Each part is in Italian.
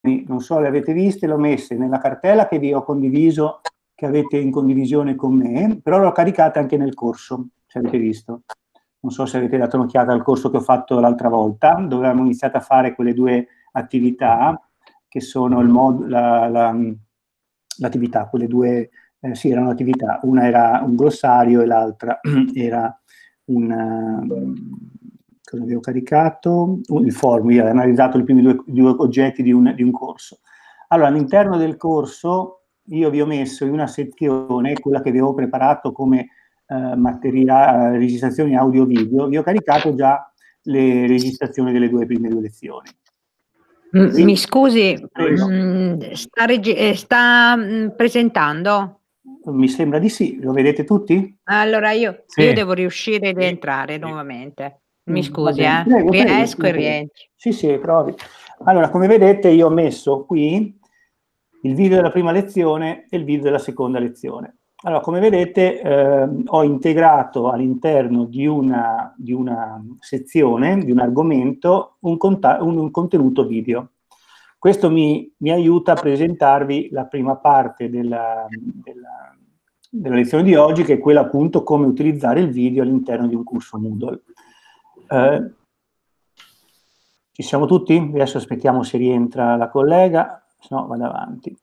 non so, le avete viste, le ho messe nella cartella che vi ho condiviso, che avete in condivisione con me, però le ho caricate anche nel corso, se avete visto. Non so se avete dato un'occhiata al corso che ho fatto l'altra volta, dove abbiamo iniziato a fare quelle due attività, che sono il mod, la, la, l'attività, quelle due, eh, sì, erano attività, una era un glossario e l'altra era un cosa avevo caricato? Il forum, io ho analizzato i primi due, due oggetti di un, di un, corso. Allora, all'interno del corso io vi ho messo in una sezione, quella che vi avevo preparato come eh, materiale, eh, registrazioni audio-video, vi ho caricato già le registrazioni delle due prime due lezioni. Mm, Quindi, Mi scusi, mh, mm, sta, reg- eh, sta mh, mm, presentando? Mi sembra di sì, lo vedete tutti? Allora io, sì. io devo riuscire ad entrare nuovamente. Mi mm, scusi, eh. Prego, Riesco prego, e rientro. Sì, sì, provi. Allora, come vedete, io ho messo qui il video della prima lezione e il video della seconda lezione. Allora, come vedete, eh, ho integrato all'interno di una, di una, sezione, di un argomento, un, un, un contenuto video. Questo mi, mi, aiuta a presentarvi la prima parte della, della, della lezione di oggi, che è quella appunto come utilizzare il video all'interno di un corso Moodle. Eh, ci siamo tutti? Adesso aspettiamo se rientra la collega, se no vado avanti.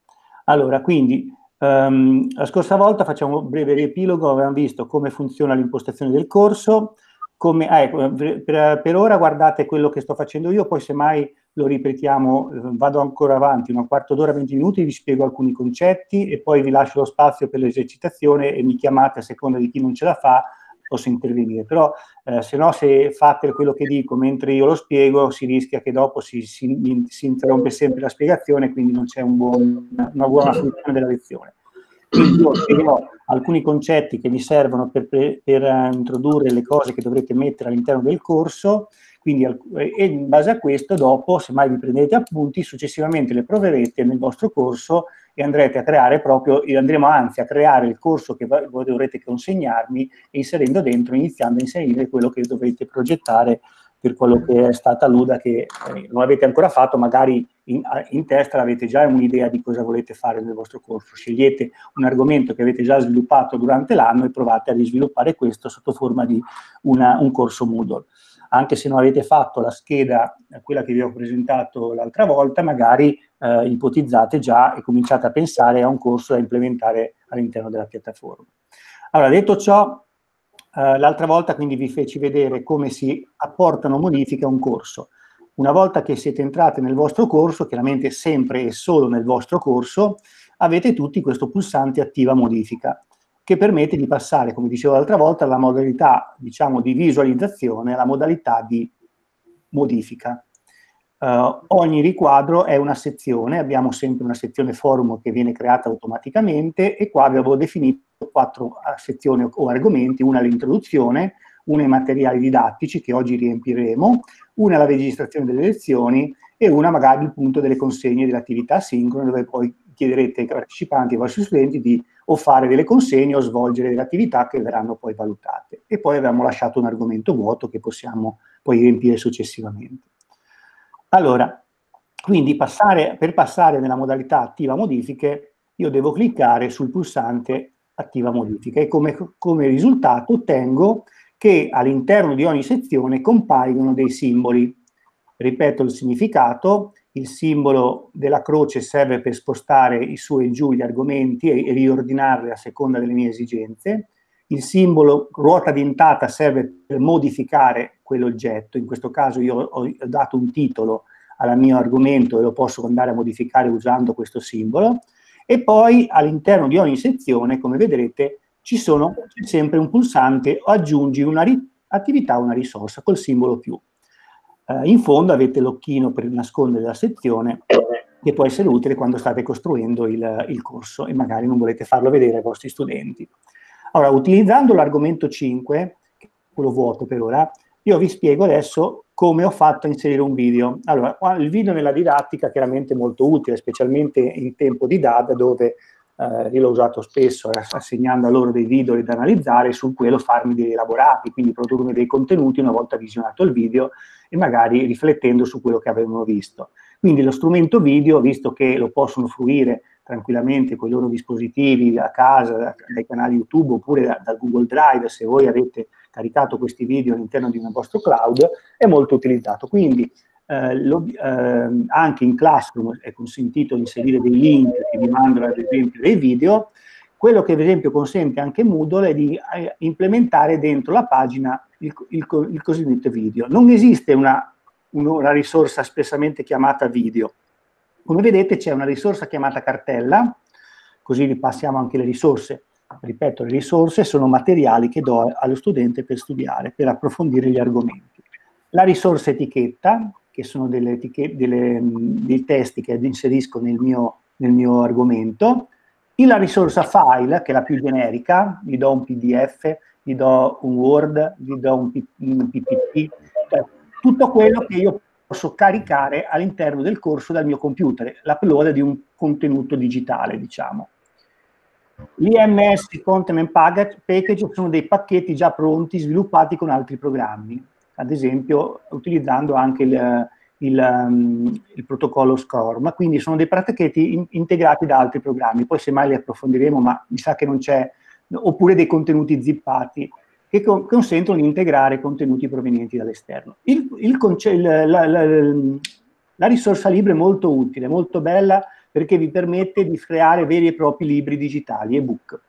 Allora, quindi, um, la scorsa volta facciamo un breve riepilogo, avevamo visto come funziona l'impostazione del corso, come, ah, ecco, per, per, ora guardate quello che sto facendo io, poi semmai lo ripetiamo, vado ancora avanti, una quarto d'ora, 20 minuti, vi spiego alcuni concetti e poi vi lascio lo spazio per l'esercitazione e mi chiamate a seconda di chi non ce la fa posso intervenire, però eh, se no se fate quello che dico mentre io lo spiego si rischia che dopo si, si, si interrompe sempre la spiegazione, quindi non c'è un buon, una buona funzione della lezione. Quindi io spiegherò alcuni concetti che vi servono per, per, per uh, introdurre le cose che dovrete mettere all'interno del corso, quindi e in base a questo dopo, se mai vi prendete appunti, successivamente le proverete nel vostro corso e andrete a creare proprio, andremo anzi a creare il corso che voi dovrete consegnarmi e inserendo dentro, iniziando a inserire quello che dovete progettare per quello che è stata l'UDA che eh, non avete ancora fatto, magari in, in testa avete già un'idea di cosa volete fare nel vostro corso. Scegliete un argomento che avete già sviluppato durante l'anno e provate a risviluppare questo sotto forma di una, un corso Moodle anche se non avete fatto la scheda, eh, quella che vi ho presentato l'altra volta, magari eh, ipotizzate già e cominciate a pensare a un corso da implementare all'interno della piattaforma. Allora, detto ciò, eh, l'altra volta quindi vi feci vedere come si apportano modifiche a un corso. Una volta che siete entrati nel vostro corso, chiaramente sempre e solo nel vostro corso, avete tutti questo pulsante attiva modifica che permette di passare, come dicevo l'altra volta, dalla modalità diciamo, di visualizzazione alla modalità di modifica. Uh, ogni riquadro è una sezione, abbiamo sempre una sezione forum che viene creata automaticamente e qua abbiamo definito quattro eh, sezioni o argomenti, una l'introduzione, una i materiali didattici che oggi riempiremo, una la registrazione delle lezioni e una magari il punto delle consegne delle attività sincrone dove poi chiederete ai partecipanti, ai vostri studenti di o fare delle consegne o svolgere delle attività che verranno poi valutate. E poi abbiamo lasciato un argomento vuoto che possiamo poi riempire successivamente. Allora, quindi passare, per passare nella modalità attiva modifiche, io devo cliccare sul pulsante attiva modifica e come, come risultato ottengo che all'interno di ogni sezione compaiono dei simboli. Ripeto il significato, il simbolo della croce serve per spostare i su e giù gli argomenti e, e riordinarli a seconda delle mie esigenze, il simbolo ruota dentata serve per modificare quell'oggetto, in questo caso io ho dato un titolo al mio argomento e lo posso andare a modificare usando questo simbolo, e poi all'interno di ogni sezione, come vedrete, ci sono sempre un pulsante aggiungi un'attività o una risorsa col simbolo più. Eh, in fondo avete l'occhino per nascondere la sezione che può essere utile quando state costruendo il, il corso e magari non volete farlo vedere ai vostri studenti. Allora, utilizzando l'argomento 5, quello vuoto per ora, io vi spiego adesso come ho fatto a inserire un video. Allora, il video nella didattica è chiaramente molto utile, specialmente in tempo di DAD, dove eh, io l'ho usato spesso assegnando a loro dei video da analizzare su quello farmi dei elaborati, quindi produrmi dei contenuti una volta visionato il video e magari riflettendo su quello che avevano visto. Quindi lo strumento video, visto che lo possono fruire tranquillamente con i loro dispositivi a casa, dai canali YouTube oppure da, da, Google Drive, se voi avete caricato questi video all'interno di un vostro cloud, è molto utilizzato. Quindi eh, lo, eh, anche in Classroom è consentito inserire dei link che vi mandano ad esempio dei video, quello che ad esempio consente anche Moodle è di eh, implementare dentro la pagina il, il, il cosiddetto video. Non esiste una, una risorsa espressamente chiamata video, come vedete c'è una risorsa chiamata cartella, così vi passiamo anche le risorse. Ripeto, le risorse sono materiali che do allo studente per studiare, per approfondire gli argomenti. La risorsa etichetta, che sono delle delle, dei testi che inserisco nel mio, nel mio argomento, la risorsa file, che è la più generica, gli do un PDF, gli do un Word, gli do un, un PPT, cioè tutto quello che io posso caricare all'interno del corso dal mio computer, l'upload di un contenuto digitale, diciamo. L'IMS Content Package sono dei pacchetti già pronti, sviluppati con altri programmi, ad esempio utilizzando anche il, il, il protocollo SCORM, quindi sono dei pacchetti in, integrati da altri programmi, poi semmai li approfondiremo, ma mi sa che non c'è, oppure dei contenuti zippati che con, consentono di integrare contenuti provenienti dall'esterno. Il la, la, la, la, risorsa libera è molto utile, molto bella perché vi permette di creare veri e propri libri digitali, ebook,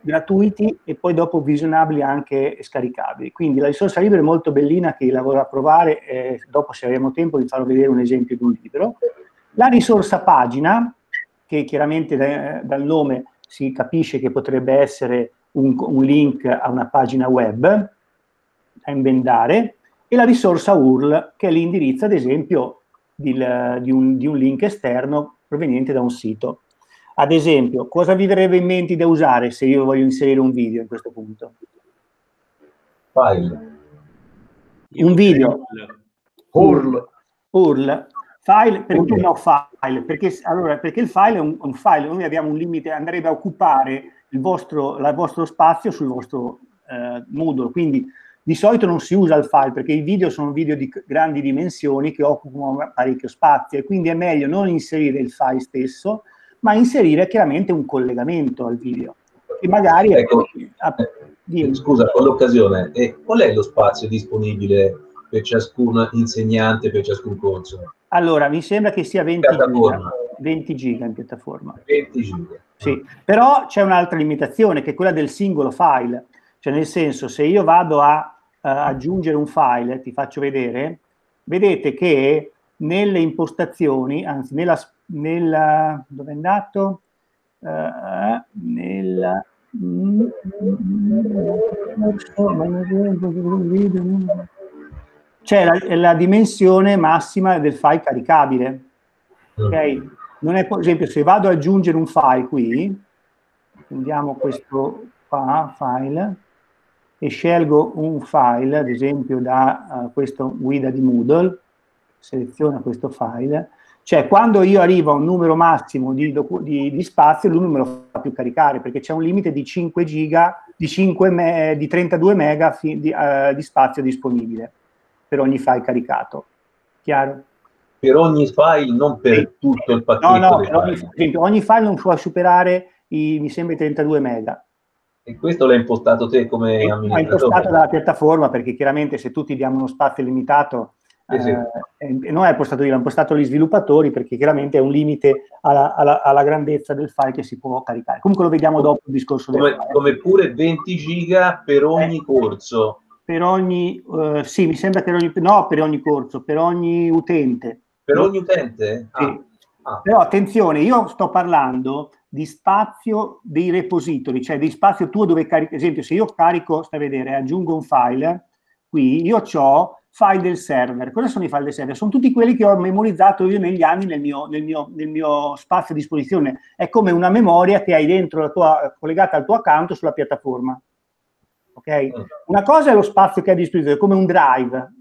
gratuiti e poi dopo visionabili anche scaricabili. Quindi la risorsa libera è molto bellina che lavoro a provare, eh, dopo se avremo tempo vi farò vedere un esempio di un libro. La risorsa pagina, che chiaramente da, dal nome si capisce che potrebbe essere un, un link a una pagina web da inventare e la risorsa URL che è l'indirizzo ad esempio di, di, un, di, un, link esterno proveniente da un sito. Ad esempio, cosa vi verrebbe in mente da usare se io voglio inserire un video in questo punto? File. Un video. URL. URL. File, perché no file? Perché, allora, perché il file è un, un file, noi abbiamo un limite, andrebbe a occupare il vostro, il vostro spazio sul vostro eh, modulo. Quindi di solito non si usa il file perché i video sono video di grandi dimensioni che occupano parecchio spazio e quindi è meglio non inserire il file stesso, ma inserire chiaramente un collegamento al video. E magari... Ecco, eh, scusa, con l'occasione, eh, qual è lo spazio disponibile per ciascun insegnante, per ciascun corso? Allora, mi sembra che sia 20 giga, 20 giga in piattaforma. 20 giga. Sì, però c'è un'altra limitazione che è quella del singolo file, cioè nel senso se io vado a aggiungere un file, ti faccio vedere, vedete che nelle impostazioni, anzi nella, nella dove è andato? Uh, nella c'è la, la, dimensione massima del file caricabile. Ok? Non è, per esempio, se vado ad aggiungere un file qui, prendiamo questo qua, file, e scelgo un file, ad esempio da uh, questo guida di Moodle, seleziono questo file, cioè quando io arrivo a un numero massimo di, di, di spazio, lui non me lo fa più caricare, perché c'è un limite di 5 giga, di, 5 me, di 32 mega fi, di, uh, di spazio disponibile per ogni file caricato. Chiaro? Per ogni file, non per sì. tutto il pacchetto. No, no, ogni, ogni, file non può superare i, mi sembra, 32 mega. E questo l'hai impostato te come amministratore? L'ho impostato dalla piattaforma perché chiaramente se tutti diamo uno spazio limitato, eh, sì. eh, non è impostato io, l'hanno impostato gli sviluppatori perché chiaramente è un limite alla, alla, alla, grandezza del file che si può caricare. Comunque lo vediamo dopo il discorso come, del file. Come pure 20 giga per ogni eh. corso per ogni, sì, mi sembra per ogni, no, per ogni corso, per ogni utente. Per ogni utente? Sì. Ah. Ah. Però attenzione, io sto parlando di spazio dei repository, cioè di spazio tuo dove carico, ad esempio se io carico, stai a vedere, aggiungo un file, qui io ho file del server. Cosa sono i file del server? Sono tutti quelli che ho memorizzato io negli anni nel mio, nel mio, nel mio spazio a disposizione. È come una memoria che hai dentro la tua, collegata al tuo account sulla piattaforma. Okay? Mm. Una cosa è lo spazio che hai a disposizione, come un drive,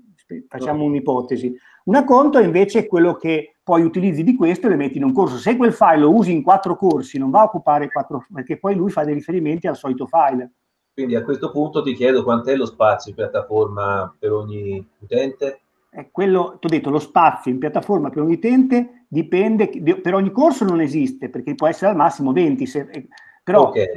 facciamo mm. un'ipotesi. Una conto è invece quello che poi utilizzi di questo e lo metti in un corso. Se quel file lo usi in quattro corsi, non va a occupare quattro, perché poi lui fa dei riferimenti al solito file. Quindi a questo punto ti chiedo quant'è lo spazio piattaforma per ogni utente? è quello, ti ho detto, lo spazio in piattaforma per un utente dipende, per ogni corso non esiste, perché può essere al massimo 20, se, eh, però, okay.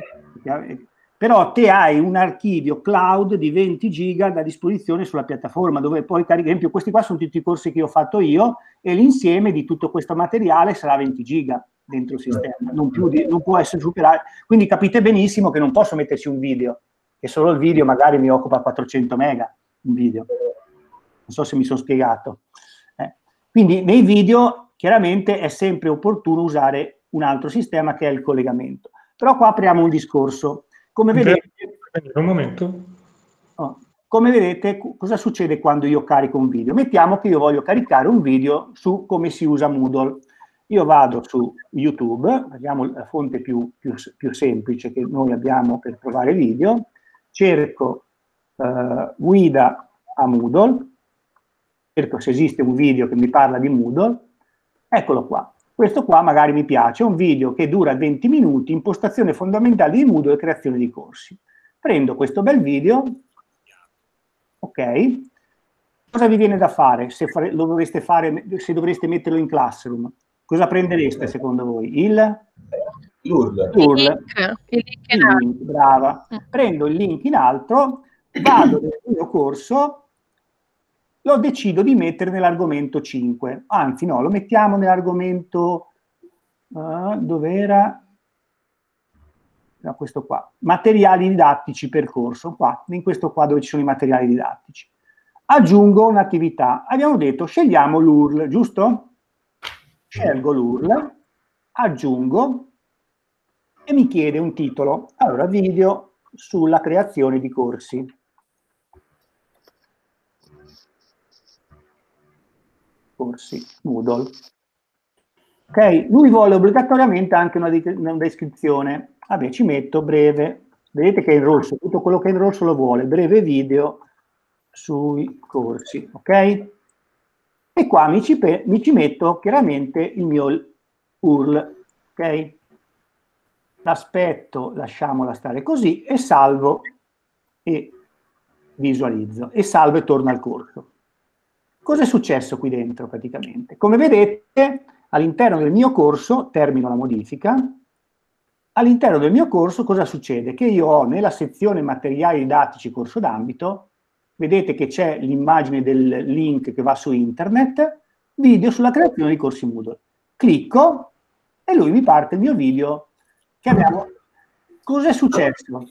Però te hai un archivio cloud di 20 giga a disposizione sulla piattaforma, dove poi carichi, ad esempio, questi qua sono tutti i corsi che ho fatto io, e l'insieme di tutto questo materiale sarà 20 giga dentro il sistema, non, di, non può essere superato. Quindi capite benissimo che non posso metterci un video, che solo il video magari mi occupa 400 mega, un video. Non so se mi sono spiegato. Eh. Quindi nei video chiaramente è sempre opportuno usare un altro sistema che è il collegamento. Però qua apriamo un discorso. Come vedete... Un momento. Oh, come vedete, cosa succede quando io carico un video? Mettiamo che io voglio caricare un video su come si usa Moodle. Io vado su YouTube, vediamo la fonte più, più, più semplice che noi abbiamo per trovare video, cerco uh, guida a Moodle, cerco se esiste un video che mi parla di Moodle, eccolo qua. Questo qua magari mi piace, è un video che dura 20 minuti, impostazione fondamentale di Moodle e creazione di corsi. Prendo questo bel video, ok, cosa vi viene da fare se fare, lo dovreste fare, se dovreste metterlo in Classroom? Cosa prendereste secondo voi? Il? L'URL. L'URL. Il link, il link brava. Mm. Prendo il link in altro, vado nel mio corso lo decido di mettere nell'argomento 5, anzi no, lo mettiamo nell'argomento, uh, dove era? No, questo qua, materiali didattici percorso, qua, in questo qua dove ci sono i materiali didattici. Aggiungo un'attività, abbiamo detto scegliamo l'URL, giusto? Scelgo l'URL, aggiungo e mi chiede un titolo. Allora, video sulla creazione di corsi. Corsi Moodle. Ok, lui vuole obbligatoriamente anche una, una descrizione. Vabbè, ci metto breve, vedete che è in rosso, tutto quello che è in rosso lo vuole, breve video sui corsi, ok? E qua mi ci, mi ci metto chiaramente il mio URL, ok? L'aspetto, lasciamola stare così, e salvo e visualizzo, e salvo e torno al corso. Cosa è successo qui dentro praticamente? Come vedete, all'interno del mio corso, termino la modifica, all'interno del mio corso cosa succede? Che io ho nella sezione materiali didattici corso d'ambito, vedete che c'è l'immagine del link che va su internet, video sulla creazione di corsi Moodle. Clicco e lui mi parte il mio video che abbiamo... Cos'è successo?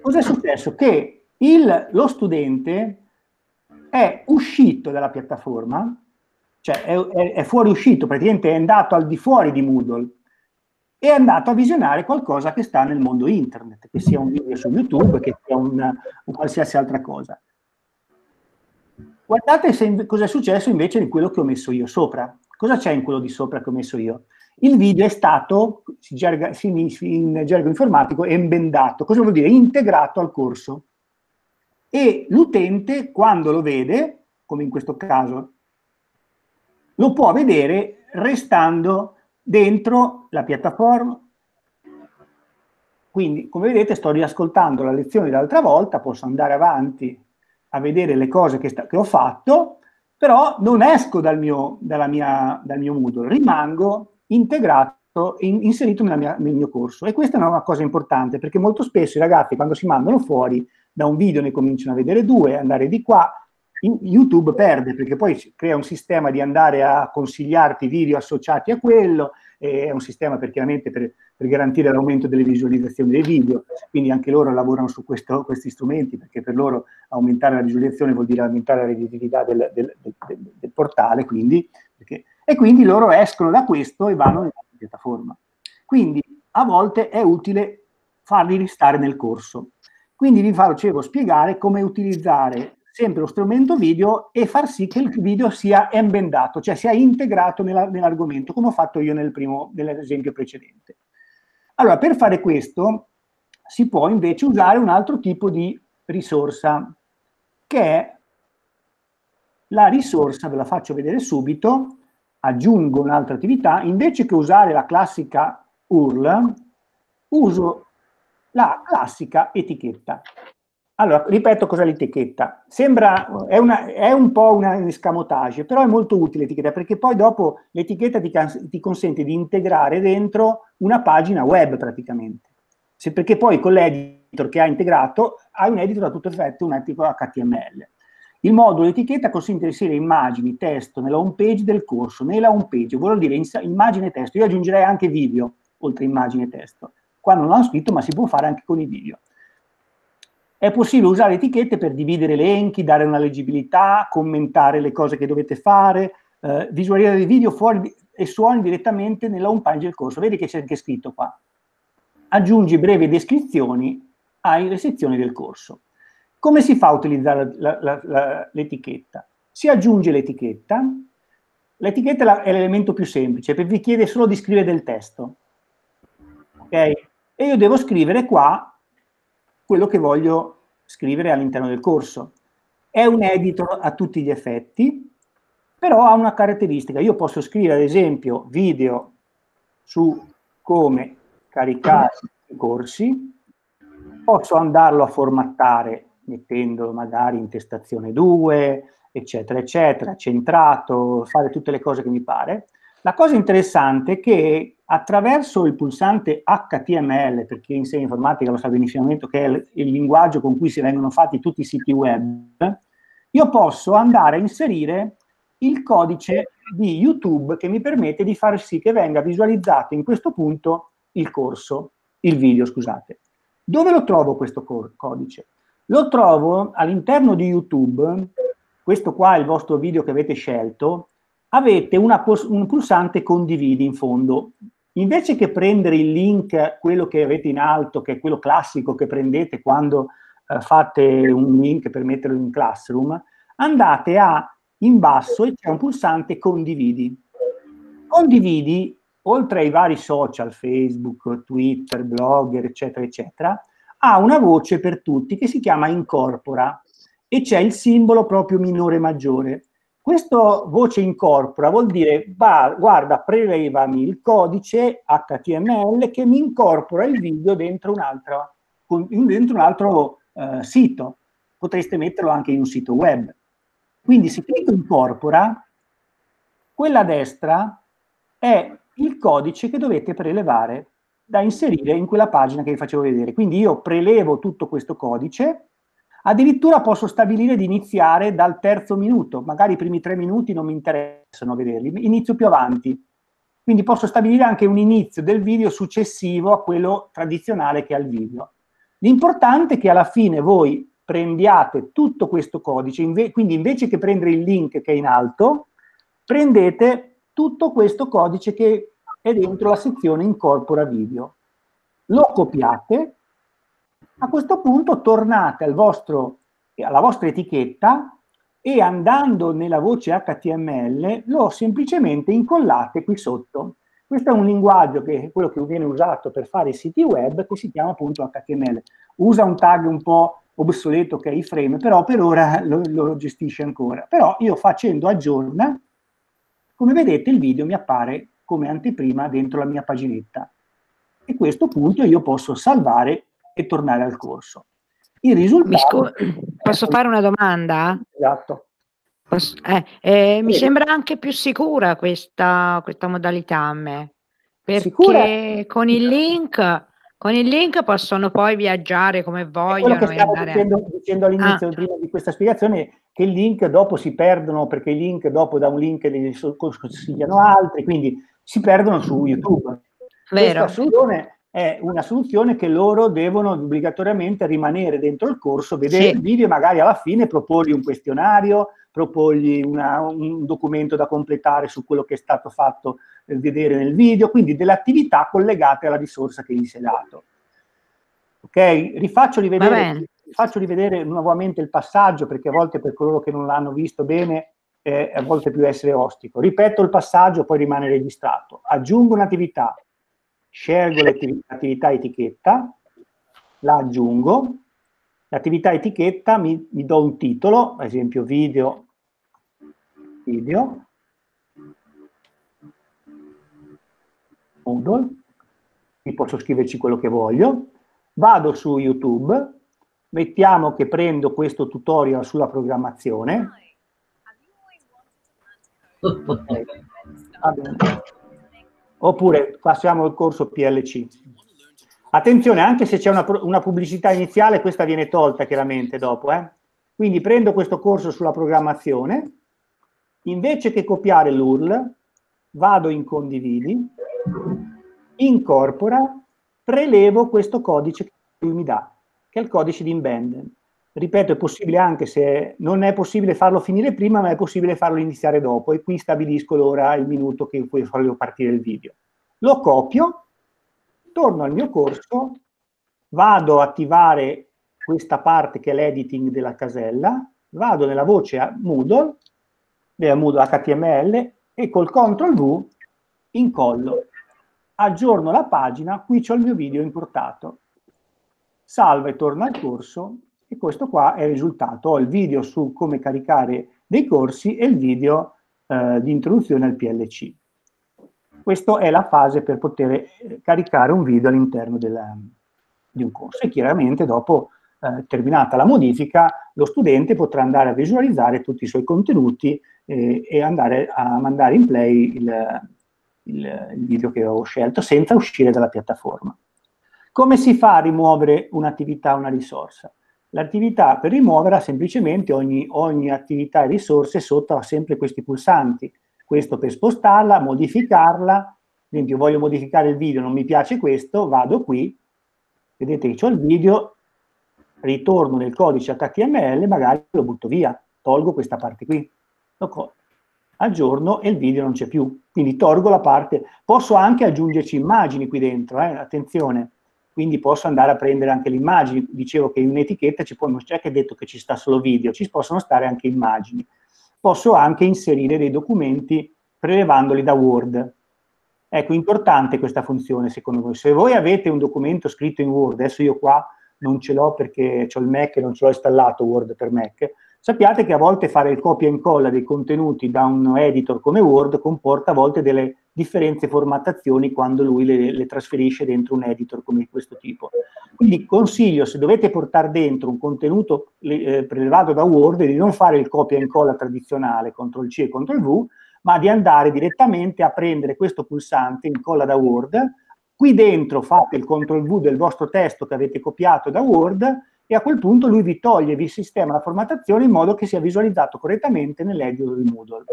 Cos'è successo? Che il, lo studente è uscito dalla piattaforma, cioè è, è, è fuori uscito, praticamente è andato al di fuori di Moodle, è andato a visionare qualcosa che sta nel mondo internet, che sia un video su YouTube, che sia un, un qualsiasi altra cosa. Guardate se, cosa è successo invece di quello che ho messo io sopra. Cosa c'è in quello di sopra che ho messo io? Il video è stato, in gergo informatico, embendato. Cosa vuol dire? Integrato al corso e l'utente quando lo vede, come in questo caso, lo può vedere restando dentro la piattaforma. Quindi, come vedete, sto riascoltando la lezione dell'altra volta, posso andare avanti a vedere le cose che, che ho fatto, però non esco dal mio, mia, dal mio Moodle, rimango integrato, in, inserito mia, nel mio corso. E questa è una cosa importante, perché molto spesso i ragazzi, quando si mandano fuori, da un video ne cominciano a vedere due, andare di qua, YouTube perde perché poi crea un sistema di andare a consigliarti video associati a quello, è un sistema per, chiaramente per, per, garantire l'aumento delle visualizzazioni dei video, quindi anche loro lavorano su questo, questi strumenti perché per loro aumentare la visualizzazione vuol dire aumentare la redditività del, del, del, del portale, quindi, perché, e quindi loro escono da questo e vanno nella piattaforma. Quindi a volte è utile farli restare nel corso. Quindi vi facevo spiegare come utilizzare sempre lo strumento video e far sì che il video sia embendato, cioè sia integrato nella, nell'argomento, come ho fatto io nel primo, nell'esempio precedente. Allora, per fare questo si può invece usare un altro tipo di risorsa, che è la risorsa, ve la faccio vedere subito, aggiungo un'altra attività, invece che usare la classica URL, uso la classica etichetta. Allora, ripeto cos'è l'etichetta. Sembra, è, una, è, un po' un escamotage, però è molto utile l'etichetta, perché poi dopo l'etichetta ti, ti, consente di integrare dentro una pagina web praticamente. Se, perché poi con l'editor che ha integrato, hai un editor a tutto effetto, un editor HTML. Il modulo etichetta consente di inserire immagini, testo nella home page del corso, nella home page, vuol dire immagine e testo. Io aggiungerei anche video, oltre immagine e testo. Qua non l'ho scritto, ma si può fare anche con i video. È possibile usare etichette per dividere elenchi, dare una leggibilità, commentare le cose che dovete fare, eh, visualizzare i video fuori e suoni direttamente nella home page del corso. Vedi che c'è anche scritto qua. Aggiungi brevi descrizioni alle sezioni del corso. Come si fa a utilizzare l'etichetta? Si aggiunge l'etichetta. L'etichetta è l'elemento più semplice, vi chiede solo di scrivere del testo. Ok? E io devo scrivere qua quello che voglio scrivere all'interno del corso. È un editor a tutti gli effetti, però ha una caratteristica. Io posso scrivere, ad esempio, video su come caricare i corsi, posso andarlo a formattare mettendolo magari in testazione 2, eccetera, eccetera, centrato, fare tutte le cose che mi pare. La cosa interessante è che attraverso il pulsante HTML, per chi insegna informatica lo sa benissimo che è il, linguaggio con cui si vengono fatti tutti i siti web, io posso andare a inserire il codice di YouTube che mi permette di far sì che venga visualizzato in questo punto il corso, il video, scusate. Dove lo trovo questo codice? Lo trovo all'interno di YouTube, questo qua è il vostro video che avete scelto, avete una, un pulsante condividi in fondo. Invece che prendere il link, quello che avete in alto, che è quello classico che prendete quando eh, fate un link per metterlo in Classroom, andate a in basso e c'è un pulsante condividi. Condividi, oltre ai vari social, Facebook, Twitter, blogger, eccetera, eccetera, ha una voce per tutti che si chiama incorpora e c'è il simbolo proprio minore maggiore. Questo voce incorpora vuol dire, bah, guarda, prelevami il codice HTML che mi incorpora il video dentro un altro, dentro un altro uh, sito. Potreste metterlo anche in un sito web. Quindi se clicco incorpora, quella a destra è il codice che dovete prelevare da inserire in quella pagina che vi facevo vedere. Quindi io prelevo tutto questo codice, Addirittura posso stabilire di iniziare dal terzo minuto, magari i primi tre minuti non mi interessano vederli, inizio più avanti. Quindi posso stabilire anche un inizio del video successivo a quello tradizionale che è il video. L'importante è che alla fine voi prendiate tutto questo codice, inve quindi invece che prendere il link che è in alto, prendete tutto questo codice che è dentro la sezione incorpora video. Lo copiate a questo punto tornate al vostro, alla vostra etichetta e andando nella voce HTML lo semplicemente incollate qui sotto. Questo è un linguaggio che è quello che viene usato per fare i siti web che si chiama appunto HTML. Usa un tag un po' obsoleto che è iframe, però per ora lo, lo gestisce ancora. Però io facendo aggiorna, come vedete il video mi appare come anteprima dentro la mia paginetta. E a questo punto io posso salvare e tornare al corso. Il risultato... posso fare una domanda? Esatto. Posso, eh, eh, mi sembra anche più sicura questa, questa modalità a me, perché sicura? con il link... Con il link possono poi viaggiare come vogliono. Quello che stavo andare... dicendo, dicendo, all'inizio, ah. prima di questa spiegazione, che il link dopo si perdono perché i link dopo da un link li consigliano altri, quindi si perdono su YouTube. Vero. Questa soluzione è una soluzione che loro devono obbligatoriamente rimanere dentro il corso, vedere sì. il video e magari alla fine proporgli un questionario, proporgli una, un documento da completare su quello che è stato fatto eh, vedere nel video, quindi delle attività collegate alla risorsa che gli si è dato. Ok? Rifaccio rivedere, faccio rivedere nuovamente il passaggio perché a volte per coloro che non l'hanno visto bene eh, a volte più essere ostico. Ripeto il passaggio, poi rimane registrato. Aggiungo un'attività, scelgo l'attività etichetta, la aggiungo, l'attività etichetta mi, mi, do un titolo, ad esempio video, video, Moodle, qui posso scriverci quello che voglio, vado su YouTube, mettiamo che prendo questo tutorial sulla programmazione. Oppure passiamo al corso PLC. Attenzione, anche se c'è una, una, pubblicità iniziale, questa viene tolta chiaramente dopo. Eh? Quindi prendo questo corso sulla programmazione, invece che copiare l'URL, vado in condividi, incorpora, prelevo questo codice che lui mi dà, che è il codice di embed. Ripeto, è possibile anche se non è possibile farlo finire prima, ma è possibile farlo iniziare dopo. E qui stabilisco l'ora, il minuto che cui voglio partire il video. Lo copio, torno al mio corso, vado a attivare questa parte che è l'editing della casella, vado nella voce Moodle, nella Moodle HTML e col CTRL V incollo, aggiorno la pagina, qui c'ho il mio video importato, salva e torna al corso e questo qua è il risultato. Ho il video su come caricare dei corsi e il video eh, di introduzione al PLC. Questa è la fase per poter eh, caricare un video all'interno di un corso e chiaramente dopo eh, terminata la modifica lo studente potrà andare a visualizzare tutti i suoi contenuti eh, e andare a mandare in play il, il, il video che ho scelto senza uscire dalla piattaforma. Come si fa a rimuovere un'attività, una risorsa? L'attività per rimuoverla semplicemente ogni, ogni attività e risorse sotto ha sempre questi pulsanti. Questo per spostarla, modificarla. Ad esempio, voglio modificare il video, non mi piace questo, vado qui, vedete che ho il video, ritorno nel codice HTML, magari lo butto via, tolgo questa parte qui, aggiorno e il video non c'è più. Quindi tolgo la parte, posso anche aggiungerci immagini qui dentro, eh? attenzione, quindi posso andare a prendere anche le immagini. Dicevo che in un'etichetta ci può, non c'è che detto che ci sta solo video, ci possono stare anche immagini. Posso anche inserire dei documenti prelevandoli da Word. Ecco, importante questa funzione secondo voi. Se voi avete un documento scritto in Word, adesso io qua non ce l'ho perché ho il Mac e non ce l'ho installato Word per Mac, sappiate che a volte fare il copia e incolla dei contenuti da un editor come Word comporta a volte delle differenze formattazioni quando lui le, le, trasferisce dentro un editor come questo tipo. Quindi consiglio, se dovete portare dentro un contenuto eh, prelevato da Word, di non fare il copia e incolla tradizionale, CTRL-C e CTRL-V, ma di andare direttamente a prendere questo pulsante incolla da Word, qui dentro fate il CTRL-V del vostro testo che avete copiato da Word e a quel punto lui vi toglie, vi sistema la formattazione in modo che sia visualizzato correttamente nell'editor di Moodle.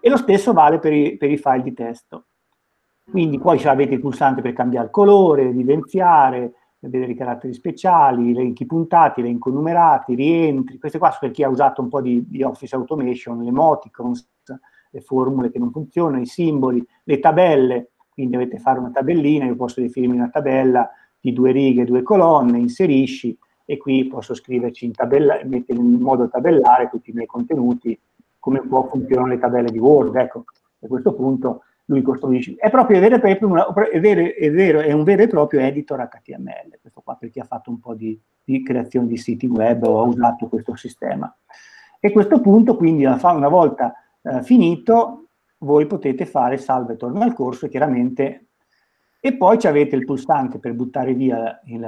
E lo stesso vale per i, per i file di testo. Quindi poi avete il pulsante per cambiare il colore, evidenziare, vedere i caratteri speciali, elenchi puntati, elenco numerati, rientri, queste qua per chi ha usato un po' di, di Office Automation, le emoticons, le formule che non funzionano, i simboli, le tabelle, quindi dovete fare una tabellina, io posso definirmi una tabella di due righe, due colonne, inserisci, e qui posso scriverci in tabella, mettere in modo tabellare tutti i miei contenuti, come può funzionare le tabelle di Word, ecco, a questo punto lui costruisce, è proprio vero proprio una, è vero, è vero, è un vero e proprio editor HTML, questo qua per chi ha fatto un po' di, di creazione di siti web o ha usato questo sistema. E a questo punto, quindi, una volta eh, finito, voi potete fare salve torno al corso e chiaramente, e poi avete il pulsante per buttare via il,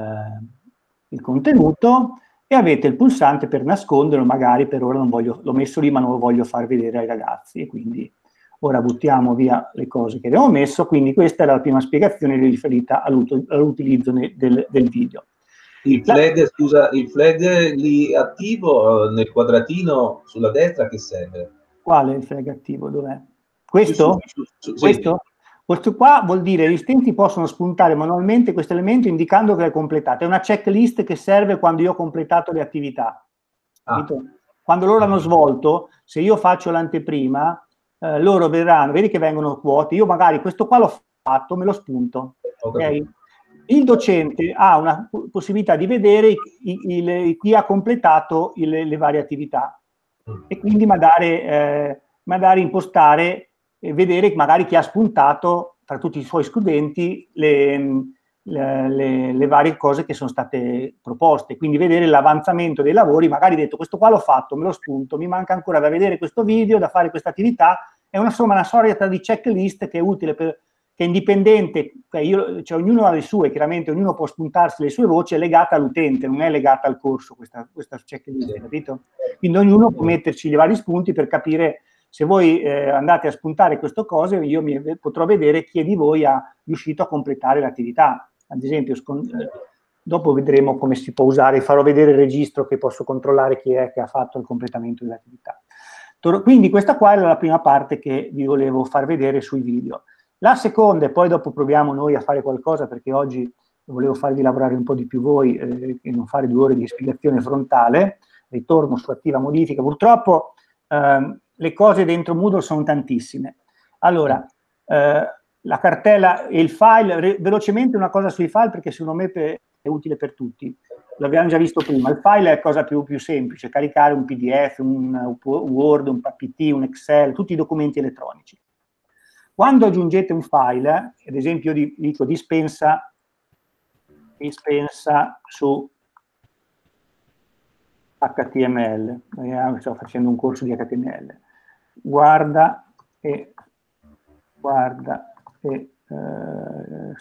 il contenuto e avete il pulsante per nasconderlo, magari per ora non voglio, l'ho messo lì ma non lo voglio far vedere ai ragazzi e quindi ora buttiamo via le cose che abbiamo messo, quindi questa è la prima spiegazione riferita all'utilizzo del, del, video. Il flag, la... scusa, il flag lì attivo eh, nel quadratino sulla destra che serve? Quale il flag attivo? Dov'è? Questo? Su, su, su, Questo? Questo qua vuol dire che gli utenti possono spuntare manualmente questo elemento indicando che è completato. È una checklist che serve quando io ho completato le attività. Ah. Quando loro hanno svolto, se io faccio l'anteprima, eh, loro verranno, vedi che vengono quote, io magari questo qua l'ho fatto, me lo spunto. Okay. Il docente ha una possibilità di vedere il, il, chi ha completato il, le varie attività mm. e quindi magari, eh, magari impostare vedere magari chi ha spuntato tra tutti i suoi studenti le, le, le, le, varie cose che sono state proposte, quindi vedere l'avanzamento dei lavori, magari detto questo qua l'ho fatto, me lo spunto, mi manca ancora da vedere questo video, da fare questa attività, è una, insomma una sorta di checklist che è utile per, che è indipendente, cioè, io, cioè ognuno ha le sue, chiaramente ognuno può spuntarsi le sue voci, è legata all'utente, non è legata al corso questa, questa checklist, capito? Quindi ognuno può metterci i vari spunti per capire se voi eh, andate a spuntare queste cose, io mi, potrò vedere chi di voi ha riuscito a completare l'attività. Ad esempio, scon- dopo vedremo come si può usare, farò vedere il registro che posso controllare chi è che ha fatto il completamento dell'attività. Quindi questa qua era la prima parte che vi volevo far vedere sui video. La seconda, e poi dopo proviamo noi a fare qualcosa, perché oggi volevo farvi lavorare un po' di più voi eh, e non fare due ore di spiegazione frontale, ritorno su attiva modifica. Purtroppo eh, le cose dentro Moodle sono tantissime. Allora, eh, la cartella e il file, re, velocemente una cosa sui file, perché secondo me è utile per tutti l'abbiamo già visto prima, il file è la cosa più, più, semplice, caricare un PDF, un Word, un PPT, un Excel, tutti i documenti elettronici. Quando aggiungete un file, ad esempio io dico dispensa, dispensa su HTML, sto facendo un corso di HTML, guarda e guarda e eh,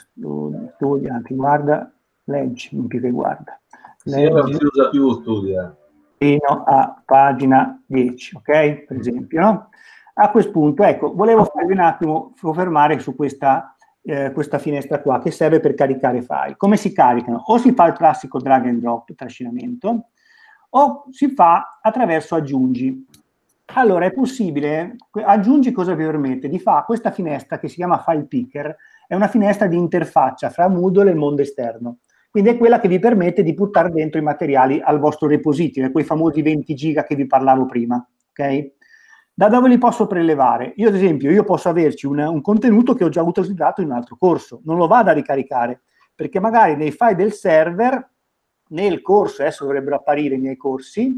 studia, anzi guarda, leggi, non più che guarda. Sì, non si usa più studia. Fino a pagina 10, ok? Per esempio, no? A questo punto, ecco, volevo farvi un attimo soffermare su questa, eh, questa finestra qua che serve per caricare file. Come si caricano? O si fa il classico drag and drop, trascinamento, o si fa attraverso aggiungi. Allora, è possibile, aggiungi cosa vi permette? Di fare questa finestra che si chiama file picker, è una finestra di interfaccia fra Moodle e il mondo esterno. Quindi è quella che vi permette di buttare dentro i materiali al vostro repository, quei famosi 20 giga che vi parlavo prima. Okay? Da dove li posso prelevare? Io ad esempio, io posso averci un, un contenuto che ho già utilizzato in un altro corso, non lo vado a ricaricare, perché magari nei file del server, nel corso, adesso dovrebbero apparire i miei corsi,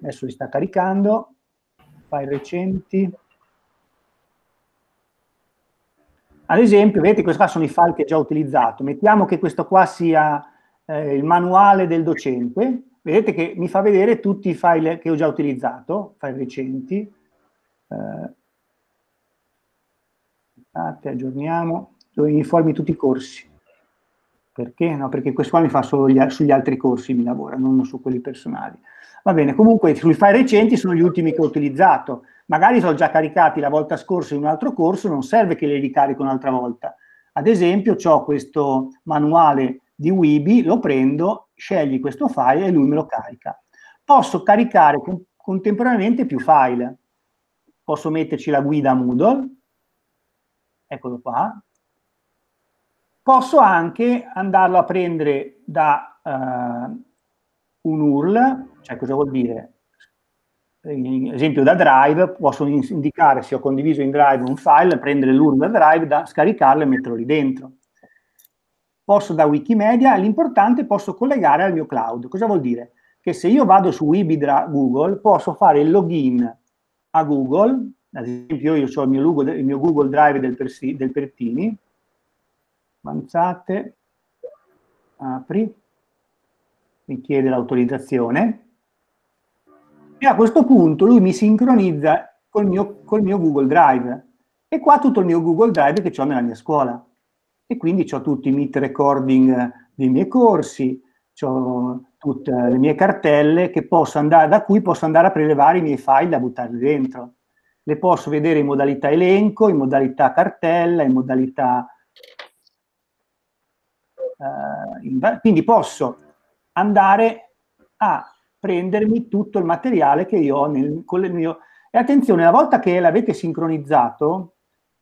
adesso li sta caricando, file recenti, Ad esempio, vedete, questi qua sono i file che ho già utilizzato. Mettiamo che questo qua sia eh, il manuale del docente. Vedete che mi fa vedere tutti i file che ho già utilizzato, file recenti. Eh, aggiorniamo, dove mi informi tutti i corsi. Perché? No, perché questo qua mi fa solo gli, sugli altri corsi, mi lavora, non su quelli personali. Va bene, comunque sui file recenti sono gli ultimi che ho utilizzato magari sono già caricati la volta scorsa in un altro corso, non serve che li ricarico un'altra volta. Ad esempio, ho questo manuale di Weeby, lo prendo, scegli questo file e lui me lo carica. Posso caricare con, contemporaneamente più file. Posso metterci la guida Moodle, eccolo qua. Posso anche andarlo a prendere da uh, un URL, cioè cosa vuol dire? esempio da Drive, posso indicare se ho condiviso in Drive un file, prendere l'URL da Drive, da scaricarlo e metterlo lì dentro. Posso da Wikimedia, l'importante posso collegare al mio cloud. Cosa vuol dire? Che se io vado su Wibidra Google, posso fare il login a Google, ad esempio io ho il mio, Google, il mio Google Drive del, Persi, del Pertini, avanzate, apri, mi chiede l'autorizzazione, e a questo punto lui mi sincronizza col mio, col mio Google Drive. E qua tutto il mio Google Drive che ho nella mia scuola. E quindi ho tutti i meet recording dei miei corsi, ho tutte le mie cartelle andare, da cui posso andare a prelevare i miei file da buttarli dentro. Le posso vedere in modalità elenco, in modalità cartella, in modalità... Uh, in, quindi posso andare a prendermi tutto il materiale che io ho nel, con il mio... E attenzione, una volta che l'avete sincronizzato,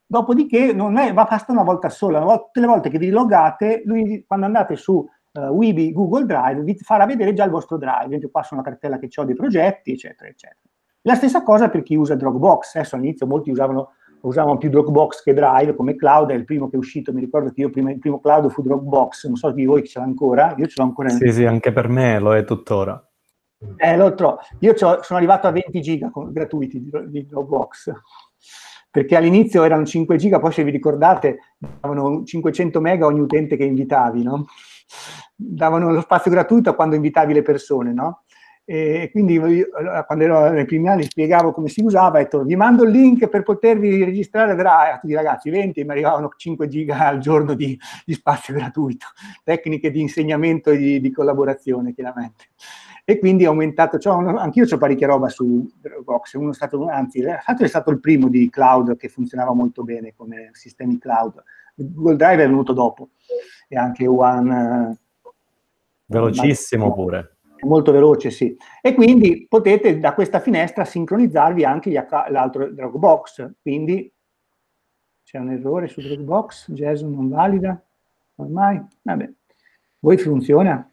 dopodiché non è, va basta una volta sola, una volta, tutte le volte che vi logate, lui quando andate su uh, Weeby Google Drive vi farà vedere già il vostro drive, Vedete, qua sono una cartella che ho dei progetti, eccetera, eccetera. La stessa cosa per chi usa Dropbox, adesso all'inizio molti usavano, usavano più Dropbox che Drive come cloud, è il primo che è uscito, mi ricordo che io prima, il primo cloud fu Dropbox, non so di voi che ce l'ha ancora, io ce l'ho ancora. Sì, sì, anche per me lo è tuttora. Eh, lo trovo. Io sono arrivato a 20 giga con, gratuiti di, di Dropbox, perché all'inizio erano 5 giga, poi se vi ricordate davano 500 mega ogni utente che invitavi, no? Davano lo spazio gratuito quando invitavi le persone, no? E quindi quando ero nei primi anni spiegavo come si usava, ho detto vi mando il link per potervi registrare, a tutti i ragazzi 20 e mi arrivavano 5 giga al giorno di, di spazio gratuito, tecniche di insegnamento e di, di collaborazione chiaramente. E quindi ho aumentato, cioè, anch'io ho parecchia roba su Dropbox, uno è stato, anzi, è stato il primo di cloud che funzionava molto bene come sistemi cloud. Google Drive è venuto dopo e anche One... Velocissimo pure molto veloce, sì. E quindi potete da questa finestra sincronizzarvi anche l'altro Dropbox. Quindi c'è un errore su Dropbox, JSON non valida, ormai, vabbè. Voi funziona?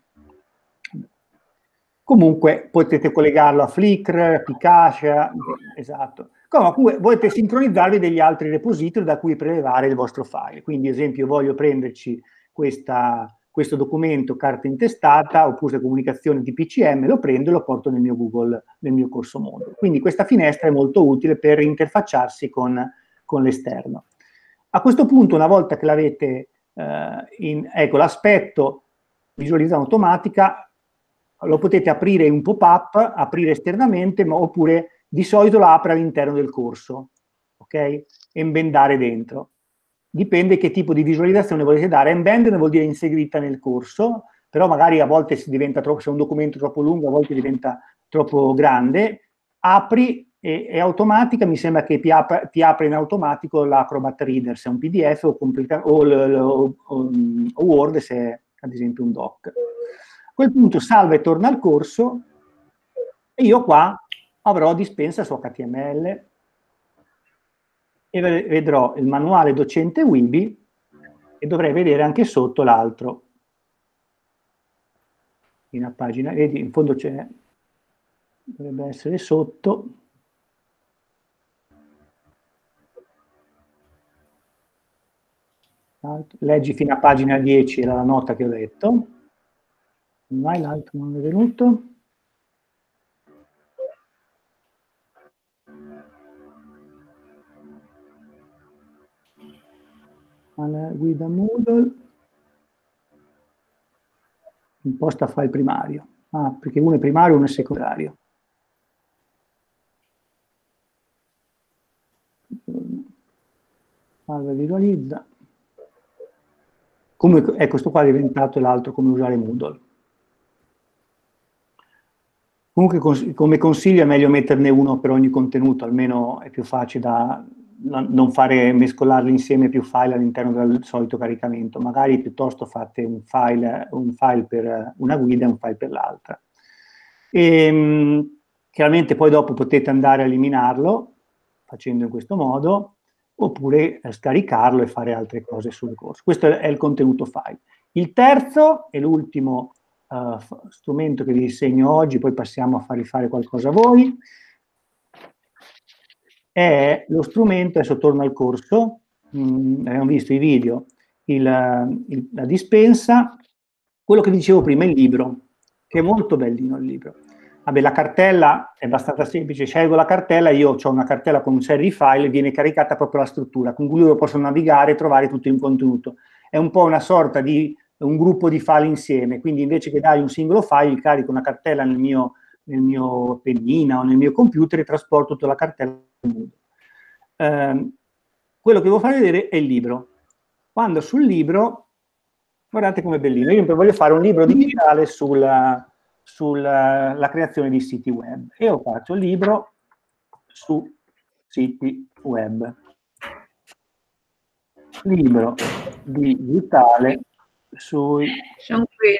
Comunque potete collegarlo a Flickr, Picasha, esatto. Comunque volete sincronizzarvi degli altri repository da cui prelevare il vostro file. Quindi, ad esempio, voglio prenderci questa questo documento carta intestata oppure comunicazione di PCM, lo prendo e lo porto nel mio Google, nel mio corso mondo. Quindi questa finestra è molto utile per interfacciarsi con, con l'esterno. A questo punto, una volta che l'avete eh, in, ecco, l'aspetto visualizzazione automatica, lo potete aprire un pop-up, aprire esternamente, ma, oppure di solito lo apre all'interno del corso, ok? E imbendare dentro dipende che tipo di visualizzazione volete dare. Embedded vuol dire inserita nel corso, però magari a volte si diventa troppo, se è un documento troppo lungo, a volte diventa troppo grande. Apri e è automatica, mi sembra che ti, ap ti apre in automatico l'Acrobat Reader se è un PDF o, o, o, o Word se è ad esempio un doc. Quel punto salva e torna al corso e io qua avrò dispensa su HTML, e vedrò il manuale docente Wibi e dovrei vedere anche sotto l'altro. In una pagina, vedi, in fondo c'è, dovrebbe essere sotto. Leggi fino a pagina 10, era la nota che ho detto. Mai l'altro non è venuto. alla guida Moodle, imposta file primario. Ah, perché uno è primario e uno è secondario. Salva visualizza. Come, ecco, questo qua è diventato l'altro come usare Moodle. Comunque come consiglio è meglio metterne uno per ogni contenuto, almeno è più facile da, non fare mescolarli insieme più file all'interno del solito caricamento, magari piuttosto fate un file, un file per una guida e un file per l'altra. Ehm, chiaramente poi dopo potete andare a eliminarlo facendo in questo modo oppure scaricarlo e fare altre cose sul corso. Questo è il contenuto file. Il terzo e l'ultimo uh, strumento che vi insegno oggi, poi passiamo a farvi fare qualcosa a voi, è lo strumento, adesso torno al corso, mh, mm, abbiamo visto i video, il, il, la dispensa, quello che vi dicevo prima, il libro, che è molto bellino il libro. Vabbè, la cartella è abbastanza semplice, scelgo la cartella, io ho una cartella con un serie file, viene caricata proprio la struttura, con cui io posso navigare e trovare tutto il contenuto. È un po' una sorta di un gruppo di file insieme, quindi invece che dare un singolo file, carico una cartella nel mio, nel mio pennina o nel mio computer e trasporto tutta la cartella eh, quello che devo fare vedere è il libro. Quando sul libro, guardate com'è bellino, io voglio fare un libro digitale sulla, sulla creazione di siti web e ho fatto il libro su siti web. Libro digitale sui... Sono qui.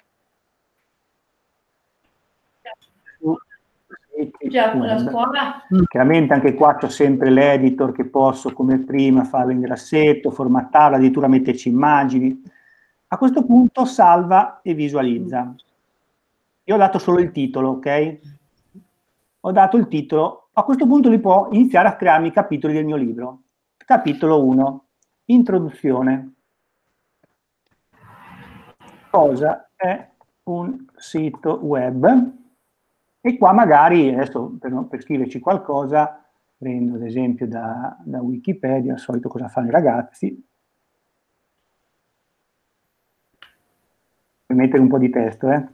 Già con la scuola. Chiaramente anche qua c'ho sempre l'editor che posso, come prima, farlo in grassetto, formattarlo, addirittura metterci immagini. A questo punto salva e visualizza. Io ho dato solo il titolo, ok? Ho dato il titolo. A questo punto lui può iniziare a crearmi i capitoli del mio libro. Capitolo 1. Introduzione. Cosa è un sito web? E qua magari, adesso per, per scriverci qualcosa, prendo ad esempio da, da, Wikipedia, al solito cosa fanno i ragazzi, per mettere un po' di testo, eh?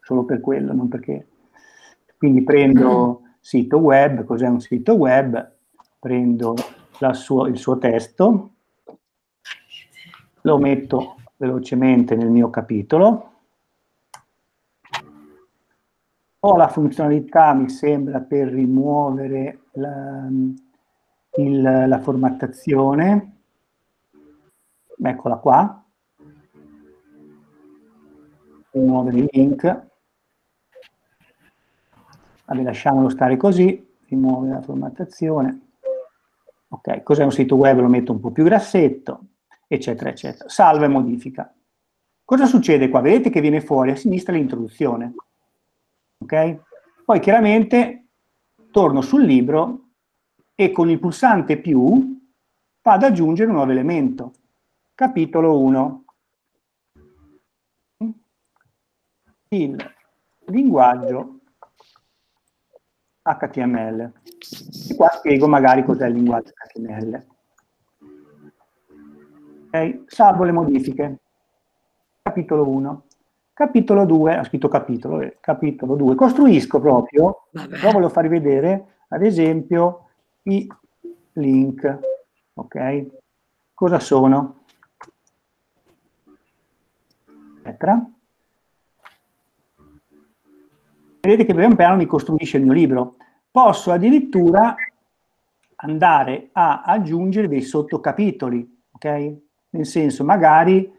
solo per quello, non perché... Quindi prendo sito web, cos'è un sito web? Prendo suo, il suo testo, lo metto velocemente nel mio capitolo, ho la funzionalità, mi sembra, per rimuovere la, il, la formattazione, eccola qua, rimuovere il link, Vabbè, lasciamolo stare così, rimuove la formattazione. Ok, cos'è un sito web? Lo metto un po' più grassetto, eccetera, eccetera. Salva e modifica. Cosa succede qua? Vedete che viene fuori a sinistra l'introduzione. Ok? Poi chiaramente torno sul libro e con il pulsante più vado ad aggiungere un nuovo elemento. Capitolo 1. Il linguaggio HTML. E qua spiego magari cos'è il linguaggio HTML. Okay. Salvo le modifiche. Capitolo 1. Capitolo 2, ha scritto capitolo, eh, capitolo 2. Costruisco proprio, però voglio farvi vedere, ad esempio, i link. Ok? Cosa sono? Eccetera. vedete che pian piano mi costruisce il mio libro. Posso addirittura andare a aggiungere dei sottocapitoli, ok? Nel senso, magari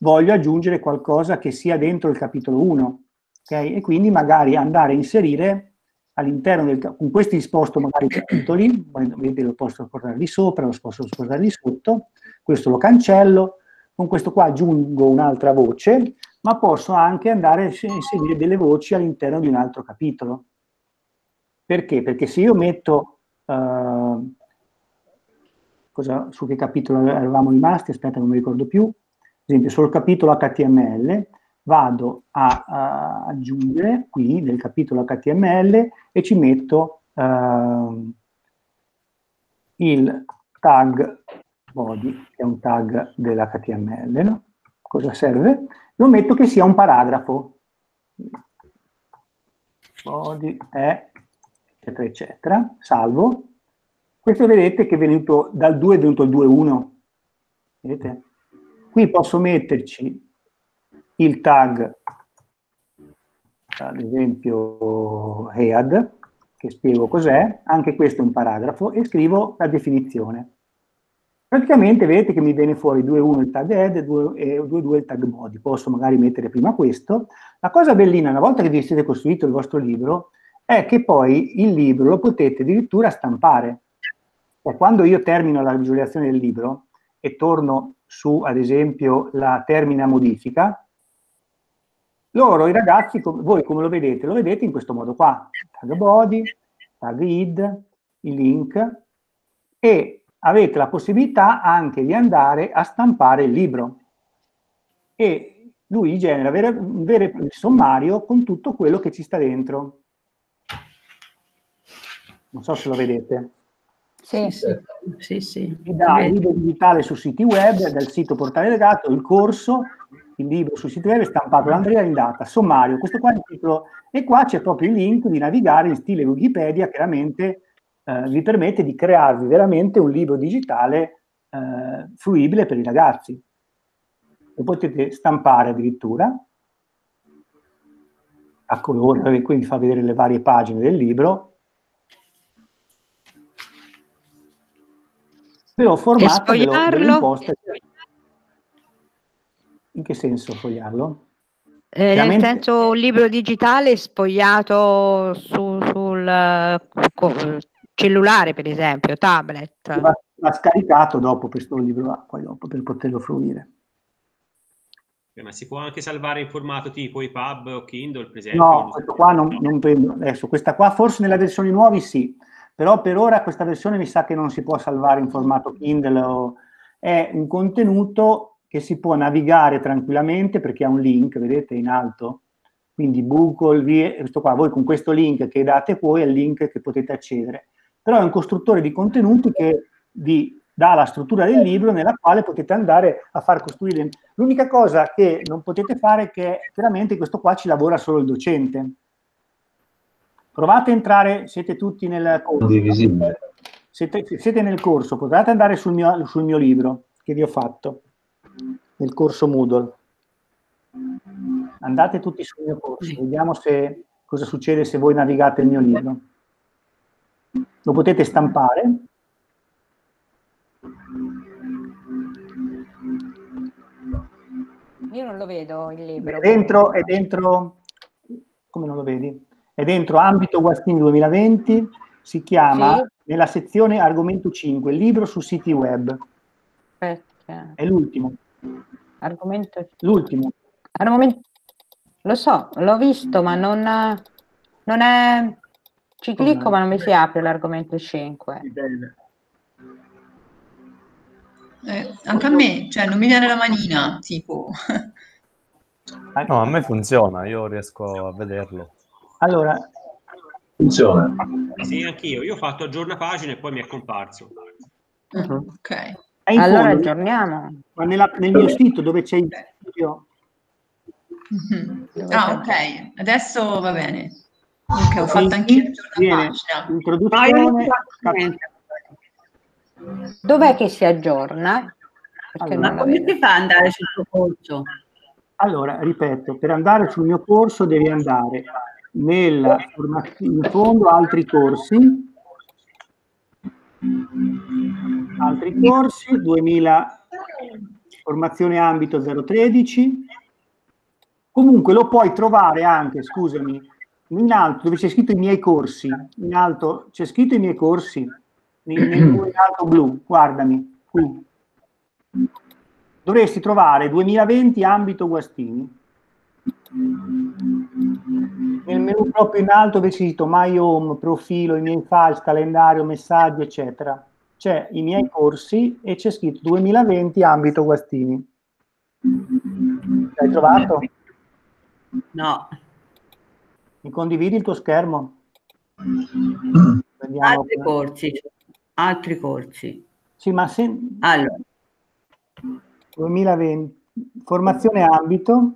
voglio aggiungere qualcosa che sia dentro il capitolo 1, ok? E quindi magari andare a inserire all'interno del con questi sposto magari i capitoli, vedete lo posso portare lì sopra, lo posso spostare lì sotto, questo lo cancello, con questo qua aggiungo un'altra voce ma posso anche andare a inserire delle voci all'interno di un altro capitolo. Perché? Perché se io metto... Uh, cosa, su che capitolo eravamo rimasti? Aspetta, non mi ricordo più. Ad esempio, sul capitolo HTML vado a, a aggiungere qui nel capitolo HTML e ci metto uh, il tag body, che è un tag dell'HTML, no? Cosa serve? Lo metto che sia un paragrafo. Body è, eccetera, eccetera. Salvo. Questo vedete che è venuto dal 2 è venuto il 2.1. Vedete? Qui posso metterci il tag, ad esempio head, che spiego cos'è, anche questo è un paragrafo, e scrivo la definizione. Praticamente vedete che mi viene fuori 2.1 il tag head e 2.2 il tag body. Posso magari mettere prima questo. La cosa bellina, una volta che vi siete costruito il vostro libro, è che poi il libro lo potete addirittura stampare. E quando io termino la visualizzazione del libro e torno su, ad esempio, la termina modifica, loro, i ragazzi, voi come lo vedete? Lo vedete in questo modo qua. Tag body, tag id, il link, e avete la possibilità anche di andare a stampare il libro e lui genera un vero e proprio sommario con tutto quello che ci sta dentro. Non so se lo vedete. Sì, sì, sì. sì. Dà il libro digitale su siti web, dal sito portale legato, il corso, il libro sul sito web stampato da Andrea in data, sommario, questo qua è il titolo, e qua c'è proprio il link di navigare in stile Wikipedia, chiaramente eh, vi permette di crearvi veramente un libro digitale eh, fruibile per i ragazzi. Lo potete stampare addirittura a colore, quindi fa vedere le varie pagine del libro. Però formato ve lo, ve lo imposta. In che senso fogliarlo? Eh, nel senso un libro digitale spogliato su, sul cellulare, per esempio, tablet. Va, va scaricato dopo questo libro poi dopo per poterlo fruire. Ma si può anche salvare in formato tipo EPUB o Kindle, per esempio? No, questo qua non, non prendo. Adesso, questa qua forse nelle versioni nuove sì, però per ora questa versione mi sa che non si può salvare in formato Kindle. O... È un contenuto che si può navigare tranquillamente perché ha un link, vedete in alto? Quindi Google, questo qua, voi con questo link che date poi è il link che potete accedere però è un costruttore di contenuti che vi dà la struttura del libro nella quale potete andare a far costruire. L'unica cosa che non potete fare è che chiaramente questo qua ci lavora solo il docente. Provate a entrare, siete tutti nel corso. Siete, siete nel corso, potete andare sul mio, sul mio libro che vi ho fatto, nel corso Moodle. Andate tutti sul mio corso, vediamo se, cosa succede se voi navigate il mio libro. Lo potete stampare. Io non lo vedo il libro. È dentro, è dentro, come non lo vedi? È dentro ambito Guastini 2020, si chiama Sì. nella sezione argomento 5, libro su siti web. Aspetta, È l'ultimo, Argomento... l'ultimo. argomento- Lo so, l'ho visto, ma non, non è... Ci clicco, ma non mi si apre l'argomento 5. Eh, anche a me, cioè non mi viene la manina, tipo. No, a me funziona, io riesco a vederlo. Allora, Funziona. Sì, anch'io. Io ho fatto aggiorna pagina e poi mi è comparso. Mhm. ok. Allora fondo, aggiorniamo. ma nella- nel mio sito dove c'è il video, Mhm. Dove Ah, ok, adesso va bene. Ok, ho fatto il aggiorna pagina. introduzione, Dov'è che si aggiorna? Perché Allora, Ma come si fa ad andare sul tuo corso? Allora, ripeto, per andare sul mio corso devi andare nella formazione, in fondo altri corsi, altri corsi, 2000, formazione ambito 013. Comunque lo puoi trovare anche, scusami, in alto dove c'è scritto i miei corsi, in alto c'è scritto i miei corsi, nel, nel alto blu, guardami, qui. Dovresti trovare 2020 ambito Guastini. Nel menu proprio in alto c'è scritto My Home, profilo, i miei files, calendario, messaggi, eccetera. C'è i miei corsi e c'è scritto 2020 ambito Guastini. L'hai trovato? No, Mi condividi il tuo schermo? Vediamo. altri corsi, altri corsi. Sì, ma se Allora, 2020 formazione ambito,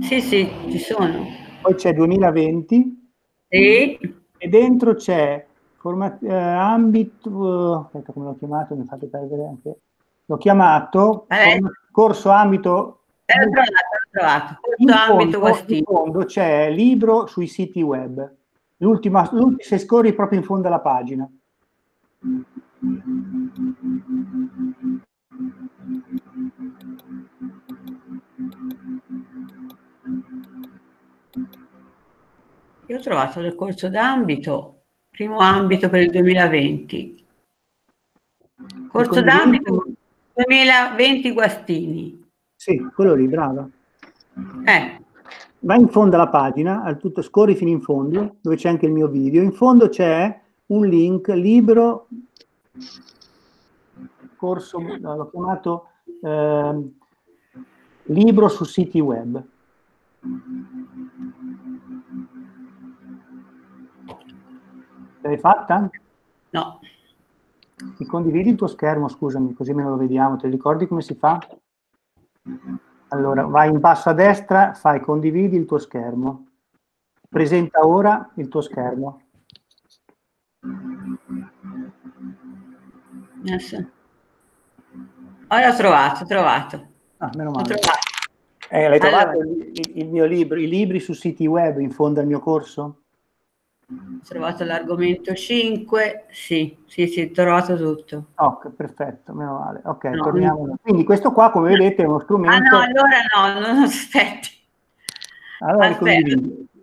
sì, sì, ci sono. poi c'è 2020 Sì, e dentro c'è forma- eh, ambito, aspetta come l'ho chiamato, mi fate perdere anche, l'ho chiamato Eh. corso ambito, l'ho trovato, l'ho trovato. in Corso ambito fondo, in fondo c'è libro sui siti web, l'ultima, l'ultima- se scorri proprio in fondo alla pagina. Io ho trovato il corso d'ambito, primo ambito per il 2020. Corso d'ambito 2020 Guastini. Sì, quello lì, brava. Eh, Vai in fondo alla pagina, al tutto, scorri fino in fondo, dove c'è anche il mio video. In fondo c'è un link, libro, corso, l'ho chiamato ehm, libro su siti web. L'hai fatta? no, Mi condividi il tuo schermo, scusami, così me lo vediamo. Ti ricordi come si fa? Allora, vai in basso a destra, fai condividi il tuo schermo. Presenta ora il tuo schermo. adesso. Oh, l'ho trovato, ho trovato. Ah, meno Ho male. trovato. Eh, l'hai Allora. trovato il- il mio libro, i libri su siti web in fondo al mio corso? Ho trovato l'argomento 5, sì, sì, sì, ho trovato tutto. Ok, perfetto, meno male. Ok, No. torniamo. Quindi questo qua, come vedete, è uno Ah strumento... no, allora no, non aspetti. Allora, Aspetta.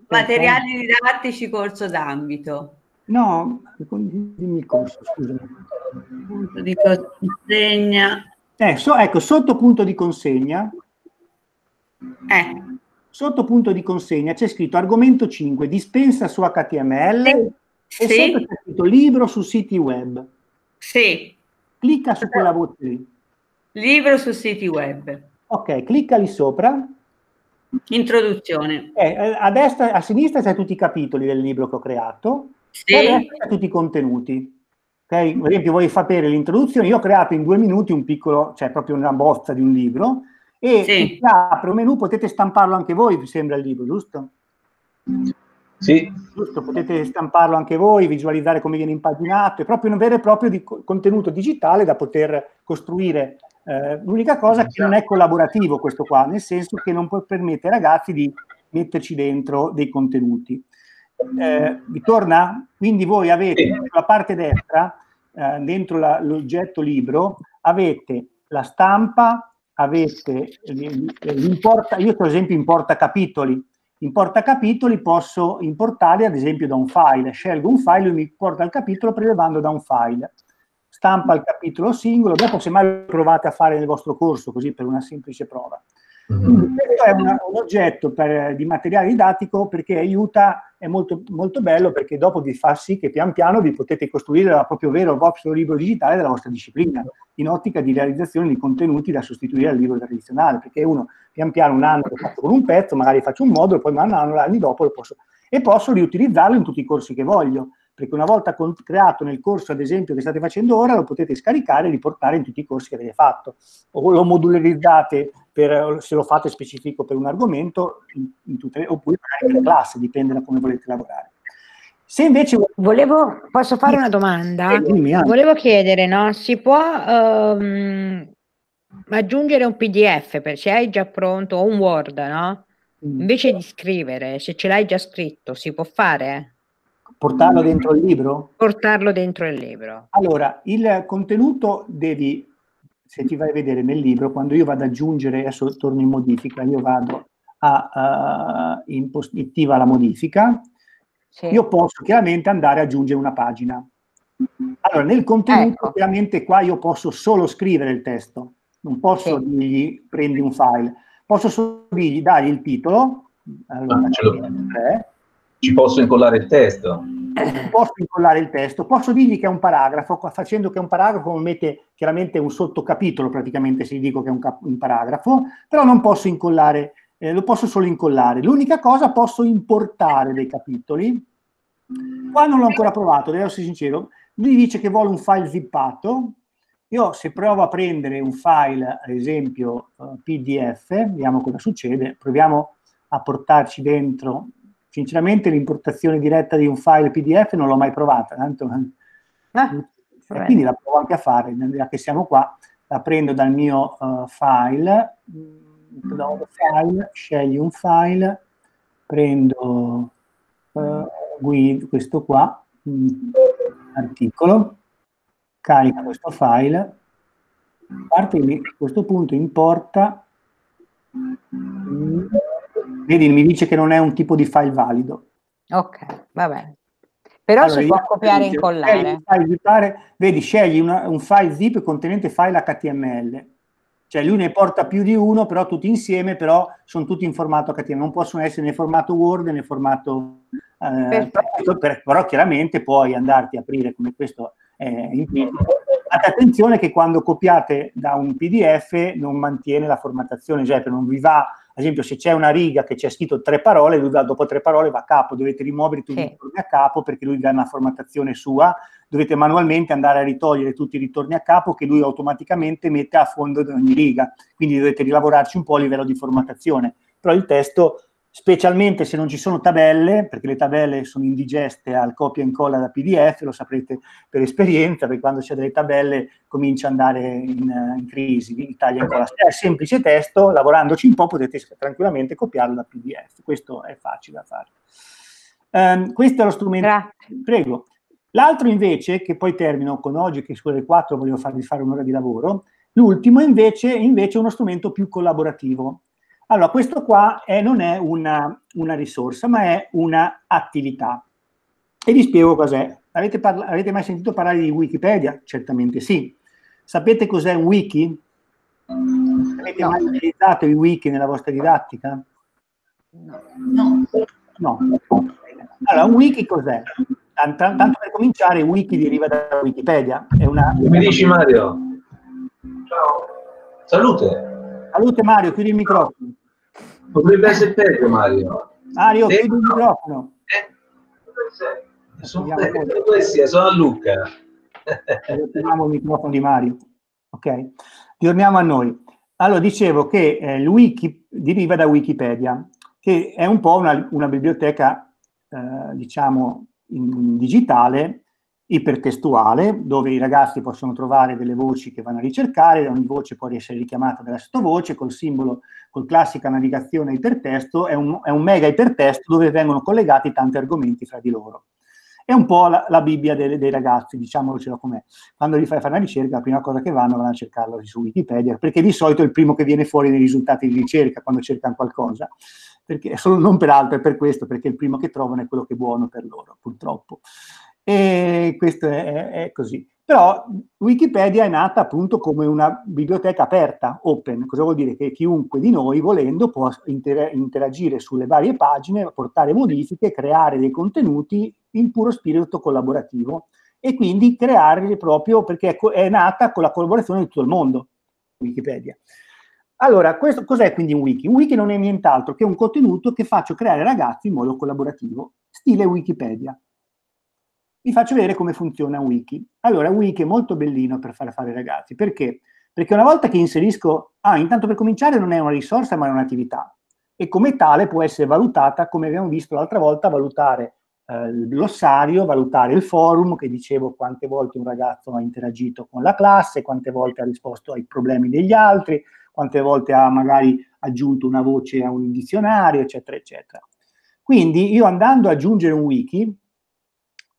Materiali didattici corso d'ambito. No, ricondividi il corso, scusami. Punto di consegna. Eh, so- ecco, sotto punto di consegna, Eh, sotto punto di consegna c'è scritto argomento 5, dispensa su HTML e sì, sotto c'è scritto libro su siti web. sì, Clicca su quella voce lì. libro su siti web. Ok, clicca lì sopra. Introduzione. Eh, a destra, a sinistra c'è tutti i capitoli del libro che ho creato Sì, e a destra c'è tutti i contenuti. Ok, Per esempio, voglio sapere l'introduzione. Io ho creato in due minuti un piccolo, cioè proprio una bozza di un libro e Sì. si apre un menu, potete stamparlo anche voi, vi sembra il libro, giusto? Sì. Giusto, potete stamparlo anche voi, visualizzare come viene impaginato, è proprio un vero e proprio di contenuto digitale da poter costruire. Eh, l'unica cosa è che non è collaborativo questo qua, nel senso che non può permettere ai ragazzi di metterci dentro dei contenuti. Eh, vi torna? Quindi voi avete sulla parte destra, eh, dentro la, l'oggetto libro, avete la stampa, avete l'importa, io per esempio importa capitoli, in portacapitoli posso importare ad esempio da un file, scelgo un file e mi porta il capitolo prelevando da un file. Stampa il capitolo singolo, dopo se mai lo provate a fare nel vostro corso, così per una semplice prova. Quindi questo è una, un oggetto per, di materiale didattico perché aiuta, è molto, molto bello perché dopo vi fa sì che pian piano vi potete costruire il proprio vero il vostro libro digitale della vostra disciplina, in ottica di realizzazione di contenuti da sostituire al libro tradizionale, perché uno pian piano un anno lo faccio con un pezzo, magari faccio un modulo, poi man mano, anni dopo lo posso, e posso riutilizzarlo in tutti i corsi che voglio perché una volta creato nel corso, ad esempio, che state facendo ora, lo potete scaricare e riportare in tutti i corsi che avete fatto. O lo modularizzate per, se lo fate specifico per un argomento, in, in tutte, oppure magari per classe, dipende da come volete lavorare. Se invece volevo, posso fare una domanda? Volevo chiedere, no? Si può um, aggiungere un PDF per se hai già pronto o un Word, no? Mm. Invece di scrivere, se ce l'hai già scritto, si può fare? Portarlo dentro il libro? Portarlo dentro il libro. Allora, il contenuto devi, se ti vai a vedere nel libro, quando io vado ad aggiungere, adesso torno in modifica, io vado a uh, in la modifica, sì. io posso chiaramente andare ad aggiungere una pagina. Allora, nel contenuto, ecco. chiaramente qua io posso solo scrivere il testo, non posso sì. dirgli prendi un file, posso solo dirgli, dargli il titolo, allora, ah, ci posso incollare il testo? Posso incollare il testo, posso dirgli che è un paragrafo, facendo che è un paragrafo mette chiaramente un sottocapitolo praticamente se gli dico che è un, cap- un paragrafo, però non posso incollare, eh, lo posso solo incollare. L'unica cosa posso importare dei capitoli, qua non l'ho ancora provato, devo essere sincero, lui dice che vuole un file zippato, io se provo a prendere un file, ad esempio uh, PDF, vediamo cosa succede, proviamo a portarci dentro Sinceramente l'importazione diretta di un file PDF non l'ho mai provata, tanto, ah, e quindi la provo anche a fare, già che siamo qua, la prendo dal mio uh, file, download file, scegli un file, prendo uh, questo qua, mh, articolo, carica questo file, a parte a questo punto importa mh, Vedi, mi dice che non è un tipo di file valido. Ok, va bene. Però allora, si può copiare e incollare. Vedi, scegli una, un file zip contenente file HTML. Cioè lui ne porta più di uno, però tutti insieme, però sono tutti in formato HTML. Non possono essere né formato Word né formato... Eh, però, però chiaramente puoi andarti a aprire come questo è implicito. Fate attenzione che quando copiate da un PDF non mantiene la formattazione, cioè non vi va ad esempio se c'è una riga che c'è scritto tre parole, lui va, dopo tre parole va a capo, dovete rimuovere tutti sì. i ritorni a capo perché lui dà una formattazione sua, dovete manualmente andare a ritogliere tutti i ritorni a capo che lui automaticamente mette a fondo di ogni riga, quindi dovete rilavorarci un po' a livello di formattazione, però il testo specialmente se non ci sono tabelle, perché le tabelle sono indigeste al copia e incolla da PDF, lo saprete per esperienza, perché quando c'è delle tabelle comincia ad andare in, in crisi, in taglia e incolla. Se è semplice testo, lavorandoci un po' potete tranquillamente copiarlo da PDF, questo è facile da fare. Um, questo è lo strumento. Grazie. Prego. L'altro invece, che poi termino con oggi, che sulle 4 volevo farvi fare un'ora di lavoro, l'ultimo invece, invece è uno strumento più collaborativo. Allora, questo qua è, non è una, una, risorsa, ma è un'attività. E vi spiego cos'è. Avete, parla- avete, mai sentito parlare di Wikipedia? Certamente sì. Sapete cos'è un wiki? Avete no. mai utilizzato i wiki nella vostra didattica? No. No. Allora, un wiki cos'è? Tanto, tanto per cominciare, wiki deriva da Wikipedia. È una, Come dici Mario? Ciao. Salute. Salute Mario, chiudi il microfono. Potrebbe essere peggio Mario. Mario, chiudi il microfono. Eh? Sono, sono a Luca. Teniamo il microfono di Mario. Ok, torniamo a noi. Allora, dicevo che eh, il wiki deriva da Wikipedia, che è un po' una, una biblioteca eh, diciamo, in digitale, ipertestuale, dove i ragazzi possono trovare delle voci che vanno a ricercare, ogni voce può essere richiamata dalla sottovoce, col simbolo, col classica navigazione ipertesto, è un, è un mega ipertesto dove vengono collegati tanti argomenti fra di loro. È un po' la, la Bibbia dei, dei ragazzi, diciamocelo com'è. Quando gli fai fare una ricerca, la prima cosa che vanno vanno a cercarlo su Wikipedia, perché di solito è il primo che viene fuori nei risultati di ricerca quando cercano qualcosa. Perché, non per altro, è per questo, perché il primo che trovano è quello che è buono per loro, purtroppo. E questo è, è così. Però Wikipedia è nata appunto come una biblioteca aperta, open. Cosa vuol dire? Che chiunque di noi, volendo, può inter- interagire sulle varie pagine, portare modifiche, creare dei contenuti in puro spirito collaborativo e quindi crearli proprio perché è nata con la collaborazione di tutto il mondo, Wikipedia. Allora, questo, cos'è quindi un wiki? Un wiki non è nient'altro che un contenuto che faccio creare ragazzi in modo collaborativo, stile Wikipedia vi faccio vedere come funziona un wiki. Allora, wiki è molto bellino per fare fare ai ragazzi. Perché? Perché una volta che inserisco, ah, intanto per cominciare non è una risorsa ma è un'attività e come tale può essere valutata, come abbiamo visto l'altra volta, valutare eh, il glossario, valutare il forum, che dicevo quante volte un ragazzo ha interagito con la classe, quante volte ha risposto ai problemi degli altri, quante volte ha magari aggiunto una voce a un dizionario, eccetera, eccetera. Quindi io andando ad aggiungere un wiki,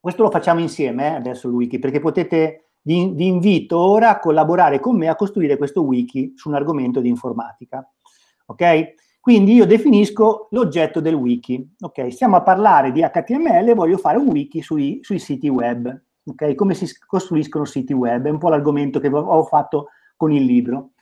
questo lo facciamo insieme eh, adesso il wiki, perché potete, vi, vi, invito ora a collaborare con me a costruire questo wiki su un argomento di informatica. Ok? Quindi io definisco l'oggetto del wiki. Ok? Stiamo a parlare di HTML e voglio fare un wiki sui, sui siti web. Ok? Come si costruiscono siti web? È un po' l'argomento che ho fatto con il libro.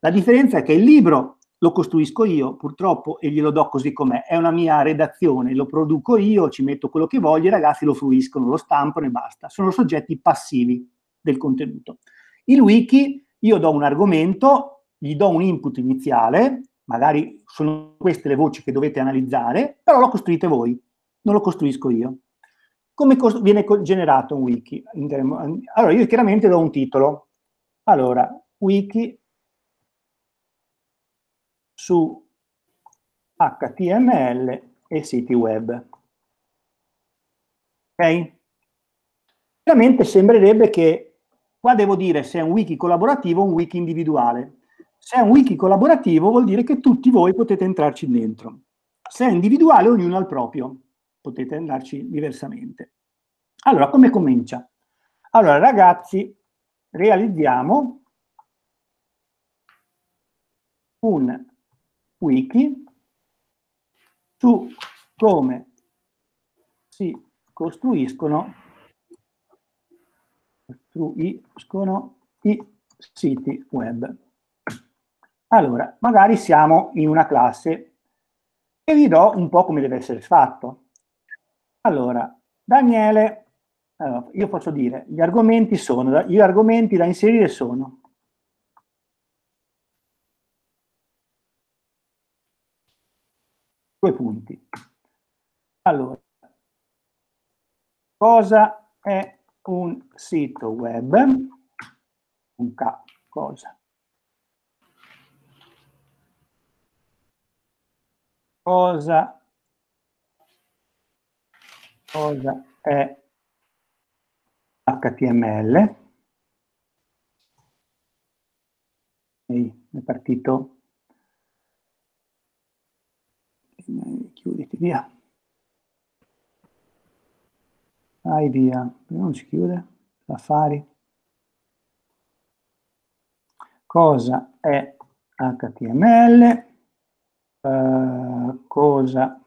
La differenza è che il libro lo costruisco io, purtroppo, e glielo do così com'è. È una mia redazione, lo produco io, ci metto quello che voglio, i ragazzi lo fruiscono, lo stampano e basta. Sono soggetti passivi del contenuto. Il wiki, io do un argomento, gli do un input iniziale, magari sono queste le voci che dovete analizzare, però lo costruite voi, non lo costruisco io. Come viene generato un wiki? Allora, io chiaramente do un titolo. Allora, wiki su HTML e siti web. Ok? Ovviamente sembrerebbe che qua devo dire se è un wiki collaborativo o un wiki individuale. Se è un wiki collaborativo vuol dire che tutti voi potete entrarci dentro. Se è individuale ognuno al proprio, potete andarci diversamente. Allora, come comincia? Allora, ragazzi, realizziamo un wiki su come si costruiscono, costruiscono i siti web. Allora, magari siamo in una classe e vi do un po' come deve essere fatto. Allora, Daniele, allora, io posso dire, gli argomenti sono, gli argomenti da inserire sono due punti. Allora, cosa è un sito web? Un K, cosa? Cosa, cosa è HTML? Ehi, è partito chiuditi, via. Vai via, non si chiude, affari. Cosa è HTML? Uh, cosa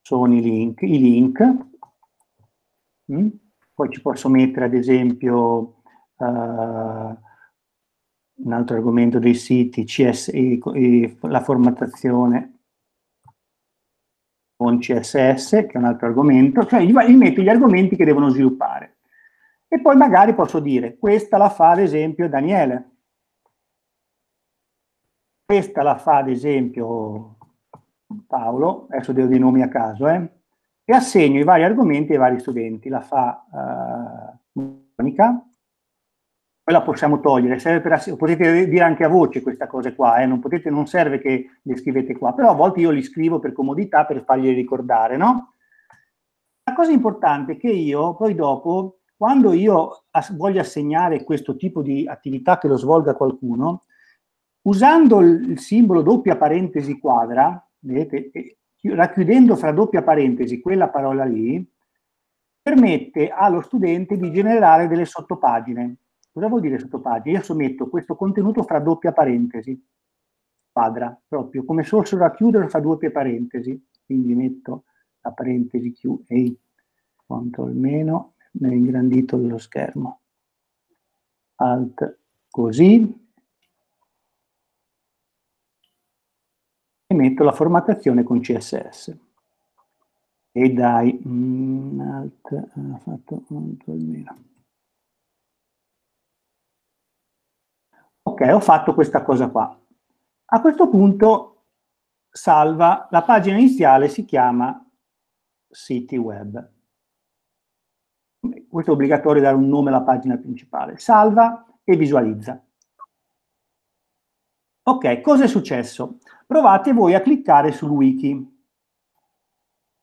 sono i link? I link. Mm? Poi ci posso mettere ad esempio uh, un altro argomento dei siti, CS, la formattazione con CSS, che è un altro argomento, cioè gli, gli metto gli argomenti che devono sviluppare. E poi magari posso dire, questa la fa ad esempio Daniele, questa la fa ad esempio Paolo, adesso devo dei nomi a caso, eh, e assegno i vari argomenti ai vari studenti. La fa uh, Monica, poi la possiamo togliere, per, potete dire anche a voce questa cosa qua, eh? non, potete, non serve che le scrivete qua, però a volte io li scrivo per comodità, per fargli ricordare, no? La cosa importante è che io poi dopo, quando io voglio assegnare questo tipo di attività che lo svolga qualcuno, usando il simbolo doppia parentesi quadra, vedete, racchiudendo fra doppia parentesi quella parola lì, permette allo studente di generare delle sottopagine. Cosa vuol dire sottopagine? Io sommetto questo contenuto fra doppia parentesi, quadra, proprio come se fosse racchiudere fra doppie parentesi. Quindi metto la parentesi Q e CTRL meno, nel ingrandito dello schermo. Alt così. E metto la formattazione con CSS. E dai, mm, alt, fatto CTRL meno. Ok, ho fatto questa cosa qua. A questo punto salva, la pagina iniziale si chiama siti web. Questo è obbligatorio dare un nome alla pagina principale. Salva e visualizza. Ok, cosa è successo? Provate voi a cliccare sul wiki,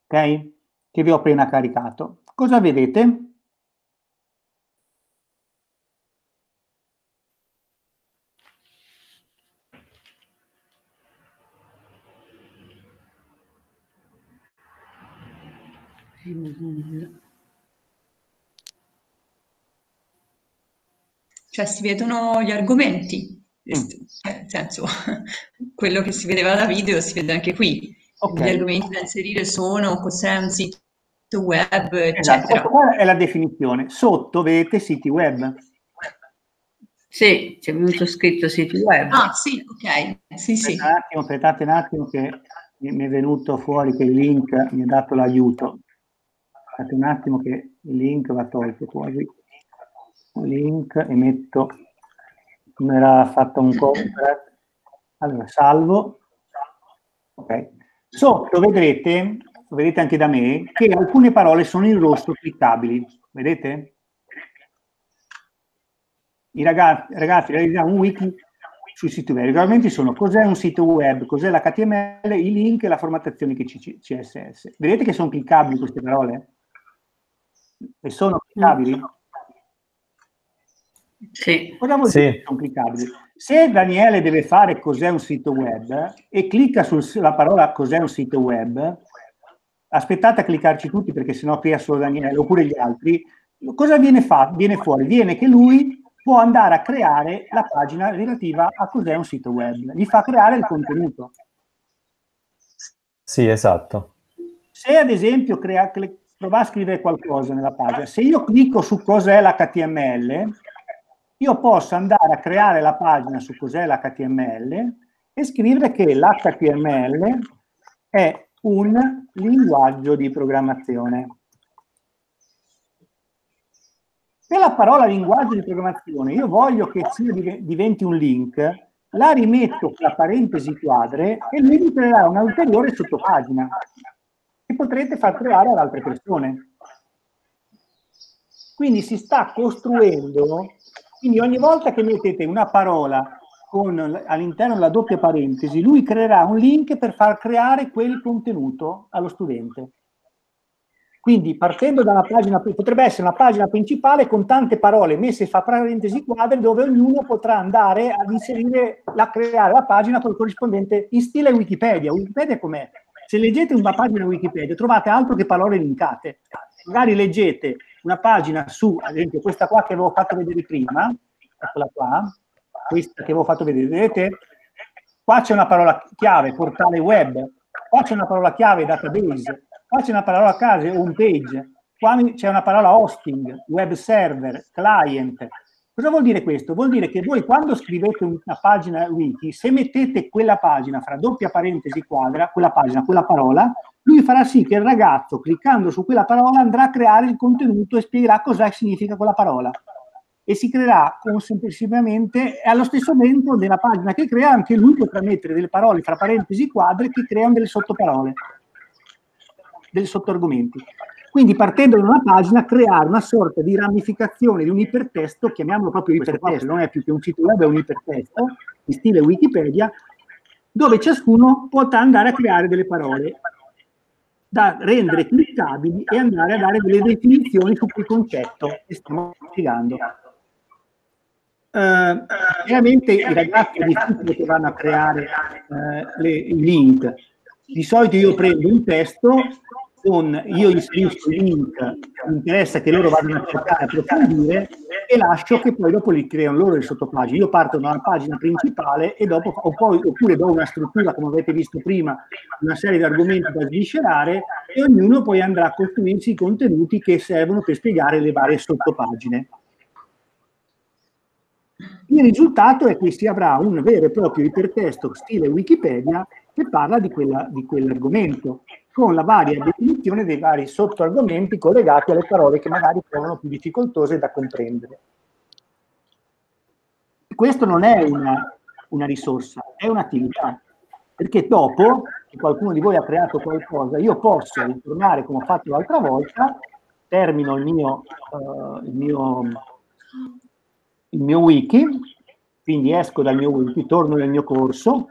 ok? Che vi ho appena caricato. Cosa vedete? Cioè si vedono gli argomenti, mm. nel senso, quello che si vedeva da video si vede anche qui. Okay. Gli argomenti da inserire sono cos'è un sito web, esatto. eccetera. Qual è la definizione? Sotto vedete siti web. Sì, c'è venuto scritto siti web. Ah, sì, ok. Sì, sì. Un attimo, aspettate un attimo che mi è venuto fuori che il link mi ha dato l'aiuto. Aspettate un attimo che il link va tolto quasi. Link e metto come era fatto un po'. Allora, salvo. Ok. Sotto vedrete, vedete anche da me, che alcune parole sono in rosso cliccabili. Vedete? I ragazzi, ragazzi realizziamo un wiki sui siti web. I regolamenti sono cos'è un sito web, cos'è l'HTML, i link e la formattazione CSS. Vedete che sono cliccabili queste parole? E sono cliccabili? Sì. Cosa vuol dire sì. sono cliccabili? Se Daniele deve fare cos'è un sito web e clicca sulla parola cos'è un sito web, aspettate a cliccarci tutti perché sennò crea solo Daniele oppure gli altri, cosa viene, fa- viene fuori? Viene che lui può andare a creare la pagina relativa a cos'è un sito web, gli fa creare il contenuto. Sì, esatto. Se ad esempio crea, prova a scrivere qualcosa nella pagina. Se io clicco su cos'è l'HTML, io posso andare a creare la pagina su cos'è l'HTML e scrivere che l'HTML è un linguaggio di programmazione. Se la parola linguaggio di programmazione io voglio che diventi un link, la rimetto tra parentesi quadre e lui mi creerà un'ulteriore sottopagina che potrete far creare ad altre persone. Quindi si sta costruendo, quindi ogni volta che mettete una parola con all'interno della doppia parentesi, lui creerà un link per far creare quel contenuto allo studente. Quindi partendo da una pagina, potrebbe essere una pagina principale con tante parole messe fra parentesi quadri dove ognuno potrà andare ad inserire, a creare la pagina con il corrispondente in stile Wikipedia. Wikipedia com'è? Se leggete una pagina Wikipedia trovate altro che parole linkate. Magari leggete una pagina su, ad esempio questa qua che avevo fatto vedere prima, eccola qua, questa che avevo fatto vedere, vedete? Qua c'è una parola chiave, portale web, qua c'è una parola chiave, database, qua c'è una parola chiave, home page, qua c'è una parola hosting, web server, client, Cosa vuol dire questo? Vuol dire che voi quando scrivete una pagina wiki, se mettete quella pagina fra doppia parentesi quadra, quella pagina, quella parola, lui farà sì che il ragazzo, cliccando su quella parola, andrà a creare il contenuto e spiegherà cosa significa quella parola. E si creerà semplicemente, e allo stesso momento nella pagina che crea, anche lui potrà mettere delle parole fra parentesi quadre che creano delle sottoparole, dei sottoargomenti. Quindi partendo da una pagina creare una sorta di ramificazione di un ipertesto, chiamiamolo proprio ipertesto, non è più che un sito web, è un ipertesto, in stile Wikipedia, dove ciascuno potrà andare a creare delle parole. Da rendere cliccabili e andare a dare delle definizioni su quel concetto che stiamo spiegando. Uh, chiaramente i ragazzi è difficile che vanno a creare uh, le, i link. Di solito io prendo un testo con io inserisco il link, mi interessa che loro vadano a cercare, a approfondire e lascio che poi dopo li creano loro le sottopagine. Io parto da una pagina principale e dopo, poi, oppure do una struttura, come avete visto prima, una serie di argomenti da sviscerare e ognuno poi andrà a costruirsi i contenuti che servono per spiegare le varie sottopagine. Il risultato è che si avrà un vero e proprio ipertesto stile Wikipedia che parla di, quella, di quell'argomento, con la varia definizione dei vari sottoargomenti collegati alle parole che magari sono più difficoltose da comprendere. Questo non è una, una risorsa, è un'attività, perché dopo che qualcuno di voi ha creato qualcosa, io posso ritornare come ho fatto l'altra volta, termino il mio, uh, il mio, il mio wiki, quindi esco dal mio wiki, torno nel mio corso,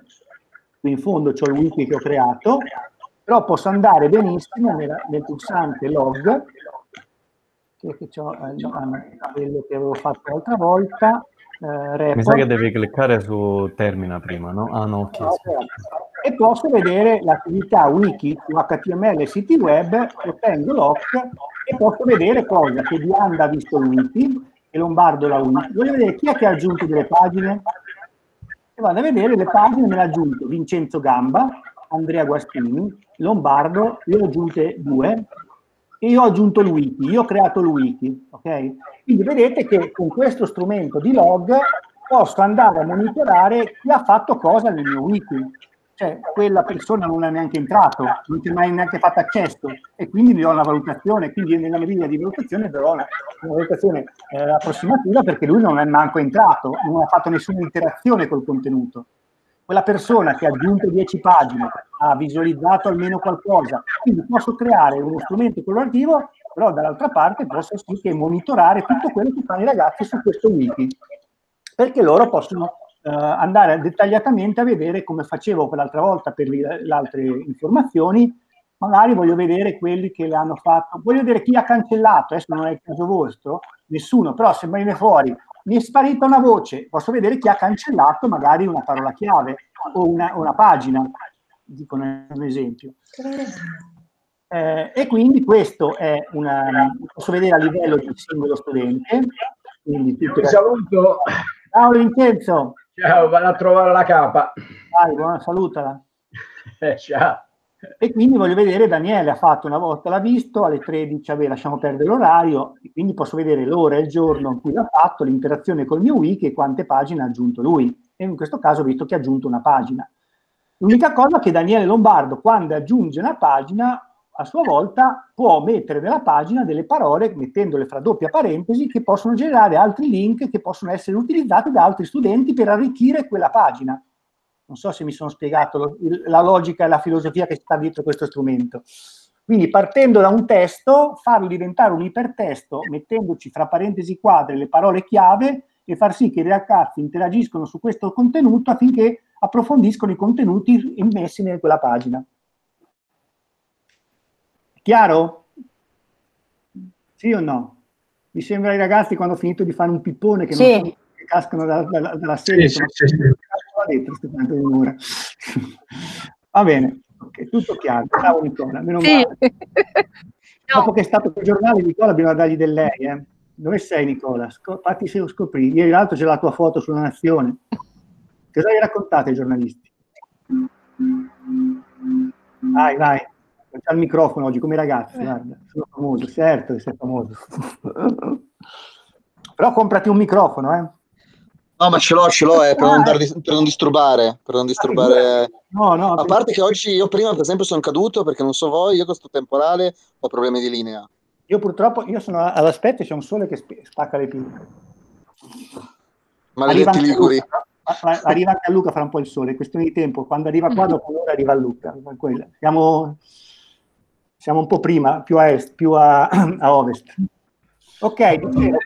qui in fondo ho il wiki che ho creato, però posso andare benissimo nella, nel pulsante log, che, che ho, eh, quello che avevo fatto l'altra volta, eh, Mi sa che devi cliccare su termina prima, no? Ah no, ok. E posso vedere l'attività wiki su HTML e siti web, ottengo lock e posso vedere cosa che Dianda ha visto il wiki e Lombardo la wiki. Voglio vedere chi è che ha aggiunto delle pagine e vado a vedere le pagine me l'ha aggiunto Vincenzo Gamba, Andrea Guastini, Lombardo, io ho aggiunte due e io ho aggiunto il wiki, io ho creato il wiki, ok? Quindi vedete che con questo strumento di log posso andare a monitorare chi ha fatto cosa nel mio wiki cioè quella persona non è neanche entrato, non ti è mai neanche fatto accesso e quindi mi do una valutazione, quindi nella griglia di valutazione darò una, una valutazione eh, approssimativa perché lui non è manco entrato, non ha fatto nessuna interazione col contenuto. Quella persona che ha aggiunto 10 pagine ha visualizzato almeno qualcosa, quindi posso creare uno strumento collaborativo, però dall'altra parte posso sì che monitorare tutto quello che fanno i ragazzi su questo wiki, perché loro possono eh, andare dettagliatamente a vedere come facevo quell'altra volta per le, altre informazioni, magari voglio vedere quelli che le hanno fatto, voglio vedere chi ha cancellato, adesso non è il caso vostro, nessuno, però se viene fuori, mi è sparita una voce, posso vedere chi ha cancellato magari una parola chiave o una, una pagina, dico un esempio. Eh, e quindi questo è una, posso vedere a livello del singolo studente. Quindi tutte le... saluto. Ciao Vincenzo. Ciao, vado a trovare la capa. Vai, buona, salutala. Ciao. E quindi voglio vedere, Daniele ha fatto una volta, l'ha visto, alle 13, vabbè, lasciamo perdere l'orario, quindi posso vedere l'ora e il giorno in cui l'ha fatto, l'interazione col mio wiki e quante pagine ha aggiunto lui. E in questo caso ho visto che ha aggiunto una pagina. L'unica cosa è che Daniele Lombardo, quando aggiunge una pagina, a sua volta può mettere nella pagina delle parole, mettendole fra doppia parentesi, che possono generare altri link che possono essere utilizzati da altri studenti per arricchire quella pagina. Non so se mi sono spiegato la logica e la filosofia che sta dietro questo strumento. Quindi partendo da un testo, farlo diventare un ipertesto, mettendoci fra parentesi quadre le parole chiave e far sì che i ragazzi interagiscono su questo contenuto affinché approfondiscono i contenuti immessi in quella pagina. Chiaro? Sì o no? Mi sembra ai ragazzi quando ho finito di fare un pippone che, sì. non, che cascano da, da, dalla sedia. Sì, sì, sì. Va bene, okay, tutto chiaro. Bravo Nicola, meno sì. male. no. Dopo che è stato per giornale, Nicola, dobbiamo dargli del lei. Eh. Dove sei Nicola? Scop- fatti se lo scopri. Ieri l'altro c'è la tua foto sulla Nazione. Cosa hai raccontato ai giornalisti? Vai, vai. C'è il microfono oggi come i ragazzi, eh. guarda, sono famoso, certo che sei famoso. Però comprati un microfono, eh. No, ma ce l'ho, ce l'ho, eh, per, non dar, per, non disturbare, per non disturbare. No, no, A parte che oggi io prima, per esempio, sono caduto perché non so voi, io con questo temporale ho problemi di linea. Io purtroppo, io sono all'aspetto, c'è un sole che spacca le pile. Maledetti liguri. arriva anche a Luca fra un po' il sole, è questione di tempo. Quando arriva qua, dopo un'ora arriva a Luca. Siamo siamo un po' prima, più a est, più a, a ovest. Ok,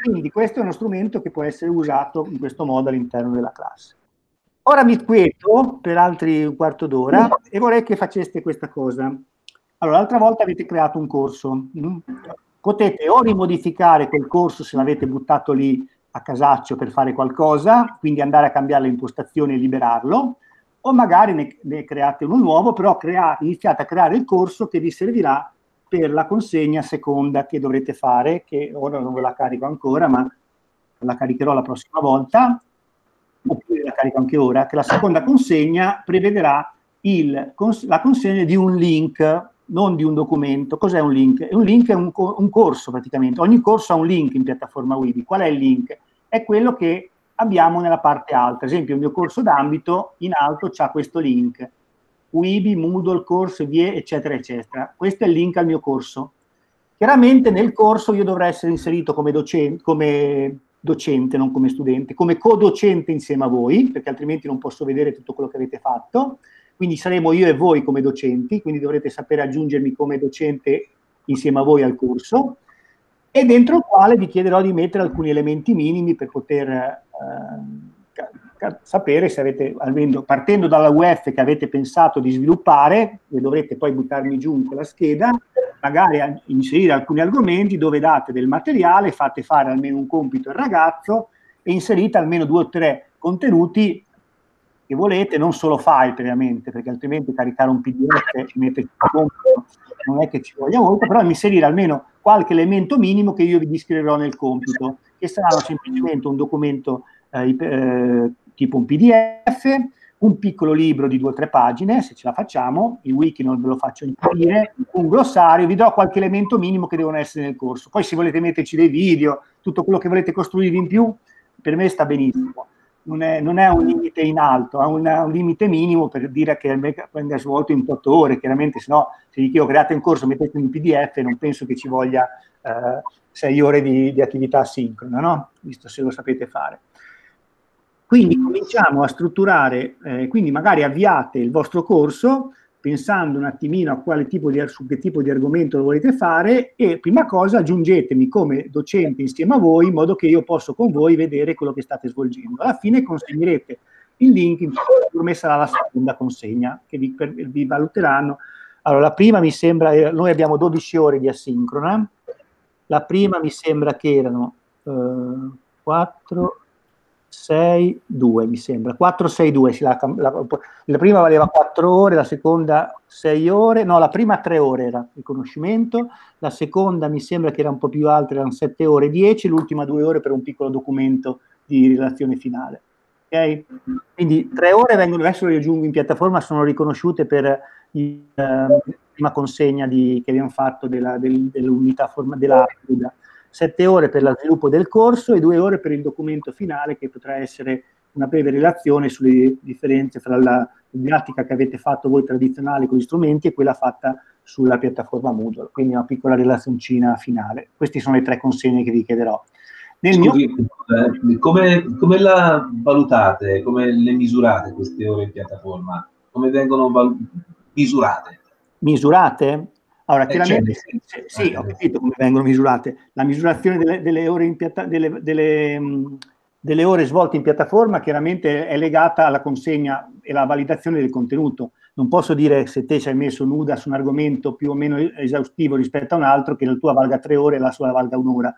quindi questo è uno strumento che può essere usato in questo modo all'interno della classe. Ora mi quieto per altri un quarto d'ora e vorrei che faceste questa cosa. Allora, l'altra volta avete creato un corso. Mm? Potete o rimodificare quel corso se l'avete buttato lì a casaccio per fare qualcosa, quindi andare a cambiare le impostazioni e liberarlo, o magari ne, ne create uno nuovo, però crea, iniziate a creare il corso che vi servirà per la consegna seconda che dovrete fare, che ora non ve la carico ancora, ma la caricherò la prossima volta, oppure la carico anche ora, che la seconda consegna prevederà il, la consegna di un link, non di un documento. Cos'è un link? Un link è un, un corso praticamente. Ogni corso ha un link in piattaforma Wibi. Qual è il link? È quello che abbiamo nella parte alta. Ad esempio, il mio corso d'ambito in alto c'ha questo link. Wibi, Moodle, corso, vie, eccetera, eccetera. Questo è il link al mio corso. Chiaramente nel corso io dovrei essere inserito come docente, come docente, non come studente, come co-docente insieme a voi, perché altrimenti non posso vedere tutto quello che avete fatto. Quindi saremo io e voi come docenti, quindi dovrete sapere aggiungermi come docente insieme a voi al corso, e dentro il quale vi chiederò di mettere alcuni elementi minimi per poter eh, sapere se avete, almeno partendo dalla UF che avete pensato di sviluppare, e dovrete poi buttarmi giù in quella scheda, magari inserire alcuni argomenti dove date del materiale, fate fare almeno un compito al ragazzo e inserite almeno due o tre contenuti che volete, non solo file previamente, perché altrimenti caricare un PDF e metterci un compito non è che ci voglia molto, però inserire almeno qualche elemento minimo che io vi descriverò nel compito, che sarà semplicemente un documento eh, eh, tipo un PDF, un piccolo libro di due o tre pagine, se ce la facciamo, il wiki non ve lo faccio impedire, un glossario, vi do qualche elemento minimo che devono essere nel corso. Poi se volete metterci dei video, tutto quello che volete costruire in più, per me sta benissimo. Non è, non è un limite in alto, ha un, un, limite minimo per dire che venga svolto in 8 ore. Chiaramente, se no, se io create un corso, mettete un PDF, non penso che ci voglia eh, 6 ore di, di attività sincrona, no? Visto se lo sapete fare. Quindi cominciamo a strutturare, eh, quindi magari avviate il vostro corso pensando un attimino a quale tipo di, su che tipo di argomento lo volete fare e prima cosa aggiungetemi come docente insieme a voi in modo che io posso con voi vedere quello che state svolgendo. Alla fine consegnerete il link, in me sarà la seconda consegna che vi, per, vi valuteranno. Allora, la prima mi sembra, eh, noi abbiamo 12 ore di asincrona, la prima mi sembra che erano eh, 4, 6, 2 mi sembra, 4, 6, 2, la, la, la, prima valeva 4 ore, la seconda 6 ore, no la prima 3 ore era il riconoscimento, la seconda mi sembra che era un po' più alta, erano 7 ore 10, l'ultima 2 ore per un piccolo documento di relazione finale. Okay? Quindi 3 ore vengono, adesso le aggiungo in piattaforma, sono riconosciute per la eh, prima consegna di, che abbiamo fatto della, del, dell'unità forma, della sette ore per lo sviluppo del corso e due ore per il documento finale che potrà essere una breve relazione sulle differenze fra la didattica che avete fatto voi tradizionale con gli strumenti e quella fatta sulla piattaforma Moodle, quindi una piccola relazioncina finale. Queste sono le tre consegne che vi chiederò. Nel Scusi, mio... come, come, la valutate, come le misurate queste ore in piattaforma? Come vengono val- misurate? Misurate? Allora, eh, chiaramente, certo. sì, ho capito come vengono misurate. La misurazione delle, delle, ore, in piatta, delle, delle, mh, delle ore, svolte in piattaforma chiaramente è legata alla consegna e alla validazione del contenuto. Non posso dire se te ci hai messo nuda su un argomento più o meno esaustivo rispetto a un altro che la tua valga tre ore e la sua valga un'ora.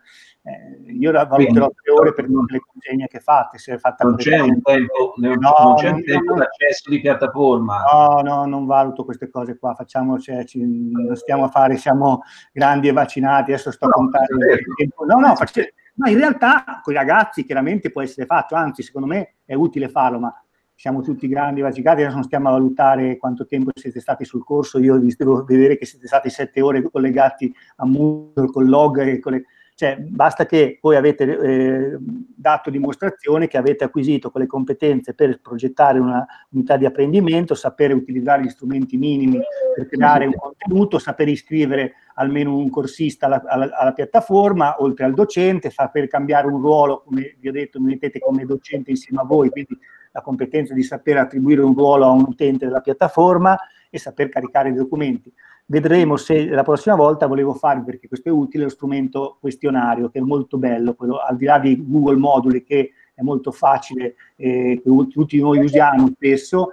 Eh, io la valuterò tre ore per tutte le consegne che fate. Se è fatta non c'è un tempo, no, non c'è un tempo d'accesso di piattaforma. No, no, non valuto queste cose qua. Facciamo, cioè, ci, non stiamo a fare, siamo grandi e vaccinati. Adesso sto no, a contare il tempo. No, no, faccio, no, in realtà con i ragazzi chiaramente può essere fatto, anzi, secondo me è utile farlo, ma siamo tutti grandi e vaccinati, adesso non stiamo a valutare quanto tempo siete stati sul corso, io vi devo vedere che siete stati sette ore collegati a Moodle con log e con le cioè, basta che voi avete eh, dato dimostrazione che avete acquisito quelle competenze per progettare una unità di apprendimento, sapere utilizzare gli strumenti minimi per creare un contenuto, saper iscrivere almeno un corsista alla, alla, alla piattaforma, oltre al docente, saper cambiare un ruolo, come vi ho detto, mi mettete come docente insieme a voi, quindi la competenza di saper attribuire un ruolo a un utente della piattaforma e saper caricare i documenti. Vedremo se la prossima volta volevo fare, perché questo è utile, lo strumento questionario, che è molto bello, quello, al di là di Google Moduli, che è molto facile, eh, che tutti noi usiamo spesso,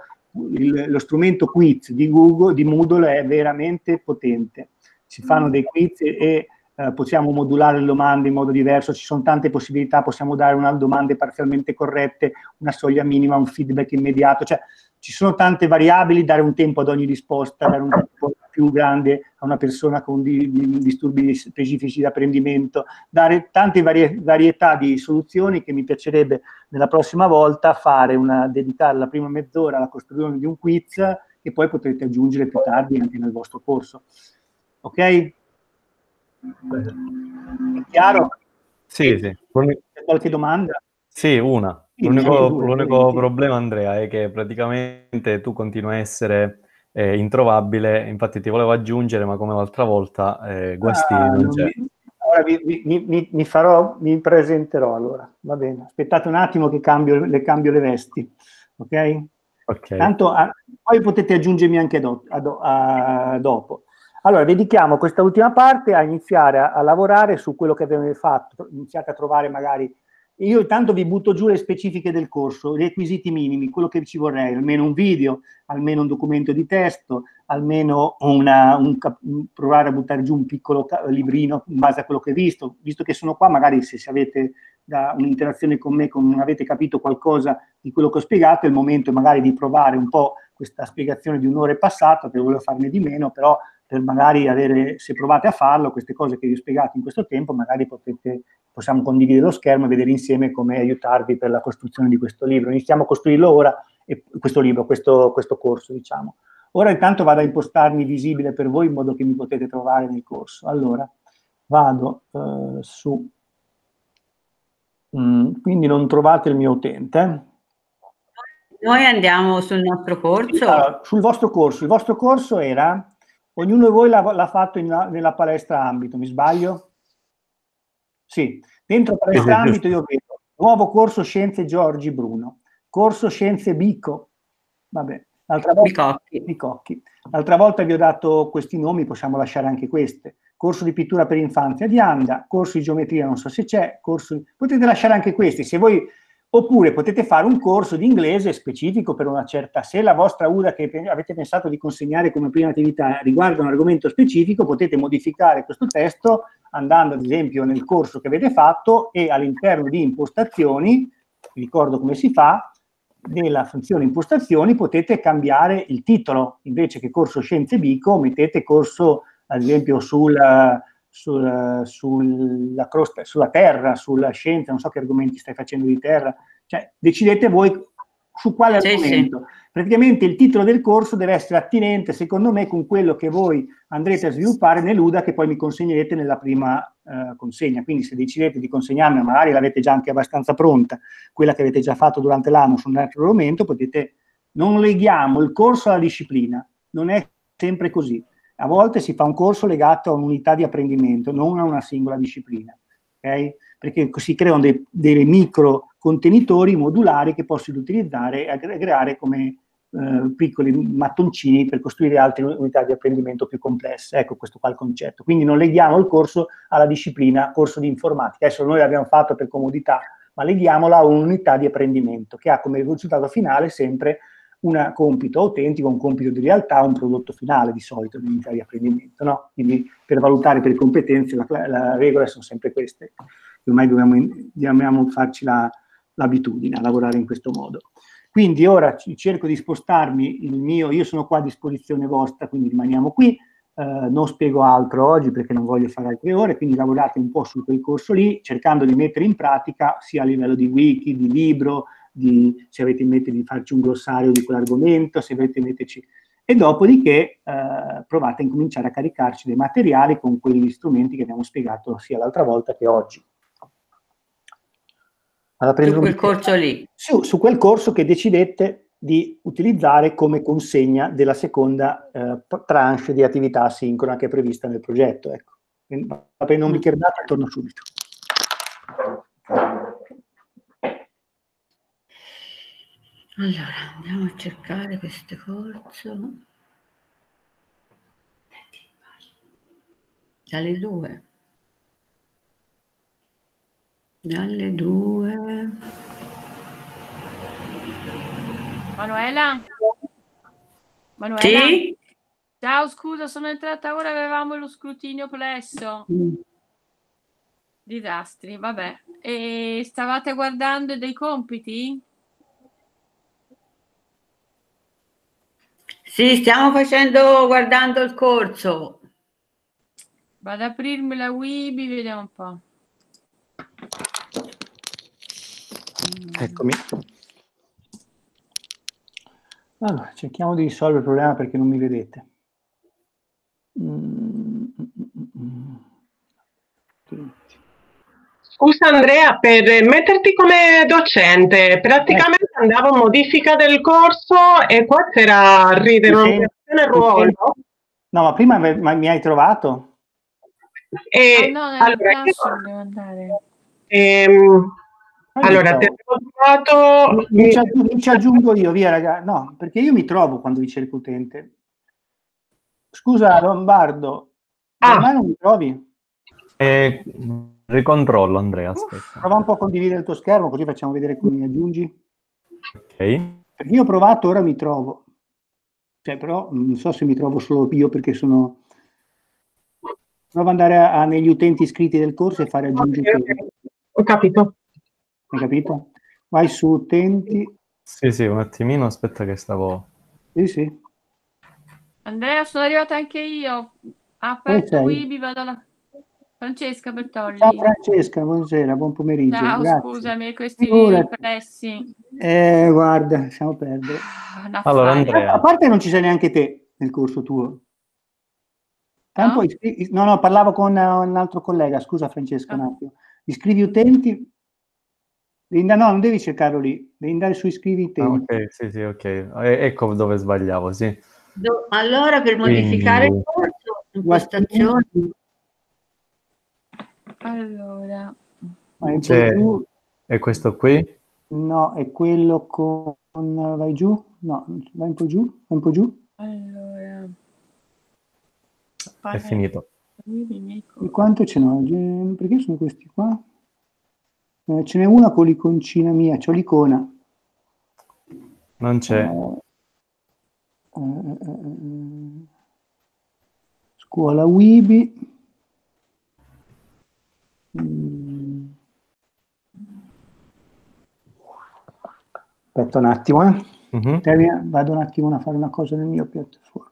il, lo strumento quiz di Google, di Moodle è veramente potente. Si fanno dei quiz e eh, possiamo modulare le domande in modo diverso, ci sono tante possibilità, possiamo dare una domande parzialmente corrette, una soglia minima, un feedback immediato, cioè ci sono tante variabili, dare un tempo ad ogni risposta, dare un tempo più grande a una persona con di, di disturbi specifici di apprendimento, dare tante varie, varietà di soluzioni che mi piacerebbe nella prossima volta fare, una, dedicare la prima mezz'ora alla costruzione di un quiz che poi potrete aggiungere più tardi anche nel vostro corso. Ok? È chiaro? Sì, sì. C'è qualche domanda? Sì, una. L'unico, l'unico problema, Andrea, è che praticamente tu continui a essere eh, introvabile, infatti ti volevo aggiungere, ma come l'altra volta, eh, Guasti ah, c'è. Mi, mi, mi, mi, farò, mi presenterò allora, va bene. Aspettate un attimo che cambio le, cambio le vesti, ok? Ok. Tanto a, poi potete aggiungermi anche do, a, a, dopo. Allora, dedichiamo questa ultima parte a iniziare a, a lavorare su quello che abbiamo fatto, iniziate a trovare magari io intanto vi butto giù le specifiche del corso, i requisiti minimi, quello che ci vorrei, almeno un video, almeno un documento di testo, almeno una, un, provare a buttare giù un piccolo librino in base a quello che ho visto. Visto che sono qua, magari se, avete da un'interazione con me, con, non avete capito qualcosa di quello che ho spiegato, è il momento magari di provare un po' questa spiegazione di un'ora e passata, che volevo farne di meno, però per magari avere, se provate a farlo, queste cose che vi ho spiegato in questo tempo, magari potete possiamo condividere lo schermo e vedere insieme come aiutarvi per la costruzione di questo libro. Iniziamo a costruirlo ora, e, questo libro, questo, questo corso, diciamo. Ora intanto vado a impostarmi visibile per voi in modo che mi potete trovare nel corso. Allora, vado eh, su... Mm, quindi non trovate il mio utente. Noi andiamo sul nostro corso. Allora, sul vostro corso. Il vostro corso era... Ognuno di voi l'ha, fatto in, nella palestra ambito, mi sbaglio? Sì, dentro questo ambito io vedo nuovo corso Scienze Giorgi Bruno, corso Scienze Bico, vabbè, l'altra volta, Bicocchi. Bicocchi. L'altra volta vi ho dato questi nomi, possiamo lasciare anche queste. Corso di pittura per infanzia di Anda, corso di geometria non so se c'è, corso... potete lasciare anche questi, se voi Oppure potete fare un corso di inglese specifico per una certa, se la vostra UDA che avete pensato di consegnare come prima attività riguarda un argomento specifico, potete modificare questo testo andando ad esempio nel corso che avete fatto e all'interno di impostazioni, vi ricordo come si fa, nella funzione impostazioni potete cambiare il titolo, invece che corso scienze bico mettete corso ad esempio sul sul, sulla, crosta, sulla terra, sulla scienza, non so che argomenti stai facendo di terra, cioè decidete voi su quale argomento. Sì. Praticamente il titolo del corso deve essere attinente, secondo me, con quello che voi andrete a sviluppare nell'UDA che poi mi consegnerete nella prima eh, consegna. Quindi se decidete di consegnarmi, magari l'avete già anche abbastanza pronta, quella che avete già fatto durante l'anno su un altro argomento, potete... Non leghiamo il corso alla disciplina, non è sempre così. A volte si fa un corso legato a un'unità di apprendimento, non a una singola disciplina, okay? perché si creano dei, dei micro contenitori modulari che possono utilizzare e creare come eh, piccoli mattoncini per costruire altre unità di apprendimento più complesse. Ecco questo qua il concetto. Quindi non leghiamo il corso alla disciplina corso di informatica. Adesso noi l'abbiamo fatto per comodità, ma leghiamola a un'unità di apprendimento che ha come risultato finale sempre un compito autentico, un compito di realtà, un prodotto finale di solito nell'unità di apprendimento. No? Quindi per valutare per competenze la, la regola sono sempre queste. Ormai dobbiamo, dobbiamo farci la, l'abitudine a lavorare in questo modo. Quindi ora cerco di spostarmi il mio, io sono qua a disposizione vostra, quindi rimaniamo qui, eh, non spiego altro oggi perché non voglio fare altre ore, quindi lavorate un po' su quel corso lì, cercando di mettere in pratica sia a livello di wiki, di libro, di, se avete in mente di farci un glossario di quell'argomento, se avete in mente... E dopodiché eh, provate a incominciare a caricarci dei materiali con quegli strumenti che abbiamo spiegato sia l'altra volta che oggi. Allora, su quel corso lì? Su, su, quel corso che decidete di utilizzare come consegna della seconda eh, tranche di attività sincrona che è prevista nel progetto. Ecco. Va bene, non vi chiedete, torno subito. Allora, andiamo a cercare questo corso. Dalle due. Dalle due. Manuela? Manuela? Sì? Ciao, scusa, sono entrata ora, avevamo lo scrutinio plesso. Mm. Disastri, vabbè. E stavate guardando dei compiti? Sì, stiamo facendo, guardando il corso. Vado ad aprirmi la Wibi, vediamo un po'. Eccomi. Allora, cerchiamo di risolvere il problema perché non mi vedete. Mm, mm, mm, Scusa Andrea, per metterti come docente, praticamente eh. andavo a modifica del corso e qua c'era ridenominazione sì. ruolo. No, ma prima mi hai trovato? E, oh, no, allora, devo andare. Ehm, allora, ti ho trovato... Mi ci, aggiungo, mi ci aggiungo io, via ragazzi. No, perché io mi trovo quando dice l'utente. Scusa Lombardo, ah. ma non mi trovi? Eh, ricontrollo Andrea, aspetta. Prova un po' a condividere il tuo schermo così facciamo vedere come mi aggiungi. Ok. Perché io ho provato, ora mi trovo. Cioè, però non so se mi trovo solo io perché sono... Provo ad andare a, a, negli utenti iscritti del corso e fare aggiungere. Okay, okay. Ho capito. Hai capito? Vai su utenti. Sì, sì, un attimino, aspetta che stavo... Sì, sì. Andrea, sono arrivata anche io. Aperto Wibi, vado alla... Francesca Bertolli. Ciao Francesca, buonasera, buon pomeriggio. Ciao, Grazie. scusami, questi pressi. Eh, guarda, lasciamo perdere. Ah, allora, Andrea. A parte non ci sei neanche te nel corso tuo. Tanto no, iscri... no, no, parlavo con un altro collega, scusa Francesca, un attimo. Iscrivi utenti, andare, no, non devi cercarlo lì, devi andare su iscrivi utenti. Ah, ok, sì, sì, ok. E- ecco dove sbagliavo, sì. Do- allora, per modificare Quindi... il corso, impostazioni... Allora... C'è... È questo qui? No, è quello con... Vai giù? No, vai un po' giù, vai un po' giù. Allora... È finito. E quanto ce n'ho? Perché sono questi qua? Eh, ce n'è una con l'iconcina mia, c'ho l'icona. Non c'è. Uh, uh, uh, scuola Wibi. Mm. Aspetta un attimo, eh. Uh-huh. Vado un attimo a fare una cosa nel mio piattaforma.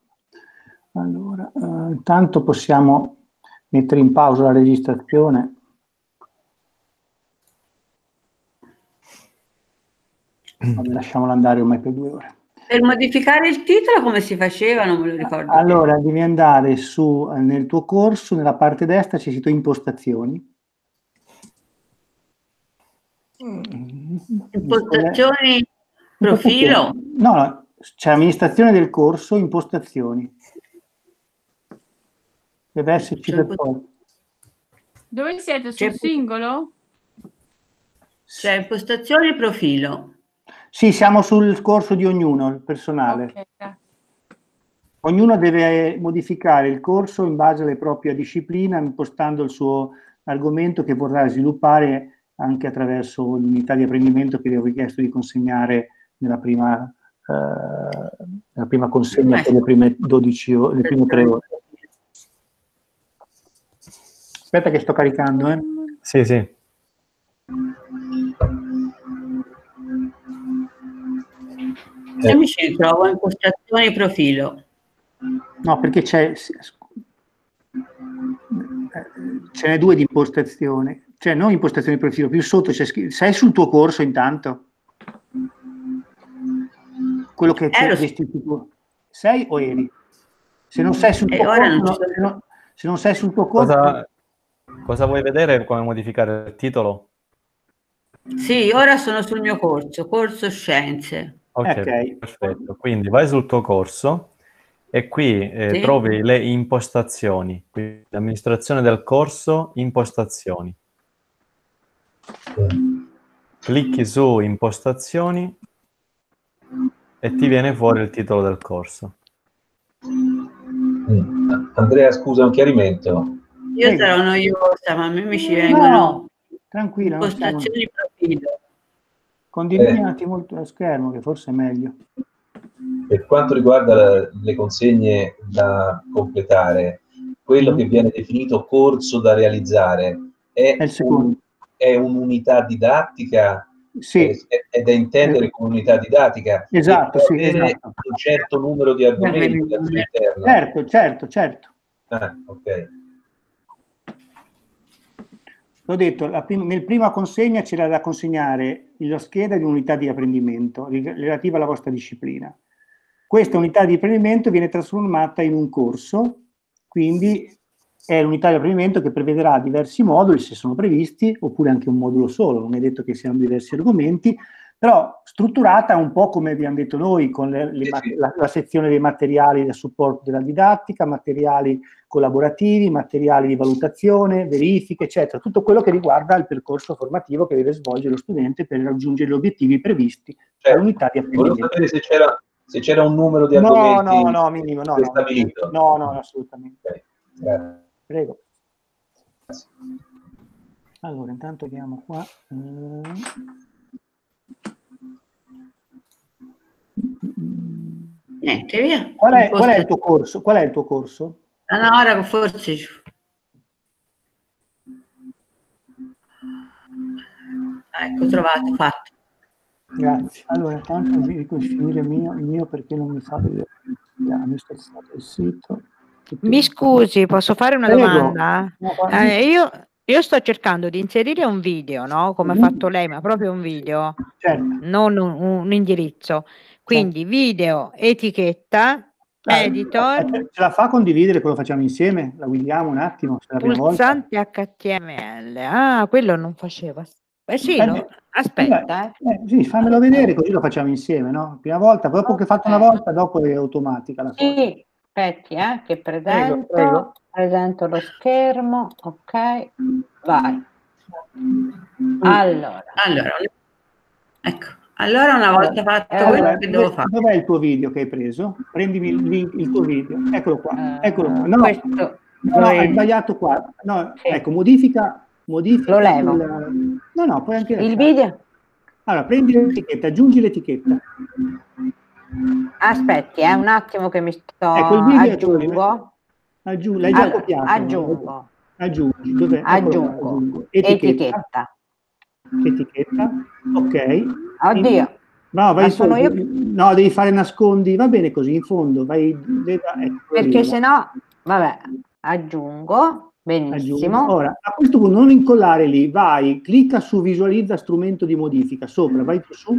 Allora, intanto possiamo mettere in pausa la registrazione Vabbè, lasciamolo andare ormai per due ore. Per modificare il titolo come si faceva? Non me lo ricordo. Allora, più. devi andare su, nel tuo corso, nella parte destra c'è sito impostazioni. Impostazioni, profilo? No, no, c'è amministrazione del corso, impostazioni. Deve esserci per poi. Dove siete? Sul singolo? C'è impostazioni e profilo. Sì, siamo sul corso di ognuno, il personale. Okay. Ognuno deve modificare il corso in base alla propria disciplina, impostando il suo argomento che vorrà sviluppare anche attraverso l'unità di apprendimento che vi ho richiesto di consegnare nella prima, eh, nella prima consegna per le prime 12 ore, le prime 3 ore. Aspetta che sto caricando, eh. Sì, sì. Io mi ci ritrovo impostazioni e profilo. No, perché c'è ce n'è due di impostazione, cioè non impostazione di profilo, più sotto c'è scritto, sei sul tuo corso intanto? Quello che c'è tu. Sei o eri? Se non sei sul tuo corso, non se, non, se, non, sei sul tuo corso... Cosa, cosa vuoi vedere come modificare il titolo? Sì, ora sono sul mio corso, corso scienze. Ok, okay. perfetto. Quindi vai sul tuo corso e qui eh, sì. trovi le impostazioni, quindi amministrazione del corso, impostazioni. Clicchi su impostazioni e ti viene fuori il titolo del corso. Andrea, scusa, un chiarimento. Io sarò noiosa, ma a me mi ci vengono no, tranquilla, impostazioni profilo. Condividi eh. un attimo il tuo schermo, che forse è meglio. per quanto riguarda la, le consegne da completare, quello che viene definito corso da realizzare è, È il secondo. un- è un'unità didattica Sì. è, è da intendere come unità didattica Esatto, sì, esatto. un certo numero di argomenti al suo interno. Certo, certo, certo. Ah, ok. L'ho detto, prim- nel prima consegna c'era da consegnare la scheda di unità di apprendimento relativa alla vostra disciplina. Questa unità di apprendimento viene trasformata in un corso, quindi è l'unità di apprendimento che prevederà diversi moduli, se sono previsti, oppure anche un modulo solo, non è detto che siano diversi argomenti, però strutturata un po' come abbiamo detto noi, con le- le la, la sezione dei materiali da supporto della didattica, materiali collaborativi, materiali di valutazione, verifiche, eccetera, tutto quello che riguarda il percorso formativo che deve svolgere lo studente per raggiungere gli obiettivi previsti di Certo. Volevo apprendimento. sapere se c'era, se c'era un numero di No, argomenti no, no, minimo, no, no. No, no, assolutamente. Grazie. Prego. Allora, intanto vediamo qua. eh. Niente, via. Qual è, qual è il tuo corso? Qual è il tuo corso? Ah, ora forse... Ecco, trovato, fatto. Grazie. Allora, intanto vi dico di finire il mio, il mio perché non mi fa vedere. Sta stato il sito. Mi scusi, posso fare una Prego. domanda? No. Eh, io, io sto cercando di inserire un video, no? Come ha Mhm. fatto lei, ma proprio un video, Certo. non un, un indirizzo. Quindi video, etichetta, editor, Eh, Ce la fa condividere, quello facciamo insieme? La guidiamo un attimo, pulsante HTML. Ah, quello non faceva. Eh sì, Eh, beh, aspetta, eh. Eh, sì, fammelo vedere così lo facciamo insieme, no? Prima volta, dopo che fatto una volta, dopo è automatica la cosa. Sì, aspetti, eh, che presento, prego. presento lo schermo, ok, vai. Allora, Allora, ecco. Allora una volta fatto Allora, quello che devo fare. Dov'è il tuo video che hai preso? Prendimi il, link- il tuo video. Eccolo qua. Eccolo qua. No, no, Eh, questo no, no, hai sbagliato qua. No, ecco, modifica, modifica. Lo levo. il- No, no, puoi anche il lasciare. video, Allora, prendi l'etichetta, aggiungi l'etichetta. Aspetti, eh, un attimo che mi sto Ecco, il video aggiungo, l'hai già Allora, copiato. no? aggiungo, Aggiungi. Dov'è? Eccolo qua, aggiungo, aggiungo. etichetta. Etichetta. Ok. Oddio, No, vai sono io- no, devi fare nascondi, va bene così, in fondo, vai, ecco, perché se no, vabbè, aggiungo, benissimo. Ora, a questo punto non incollare lì, vai, clicca su visualizza strumento di modifica, sopra, vai su,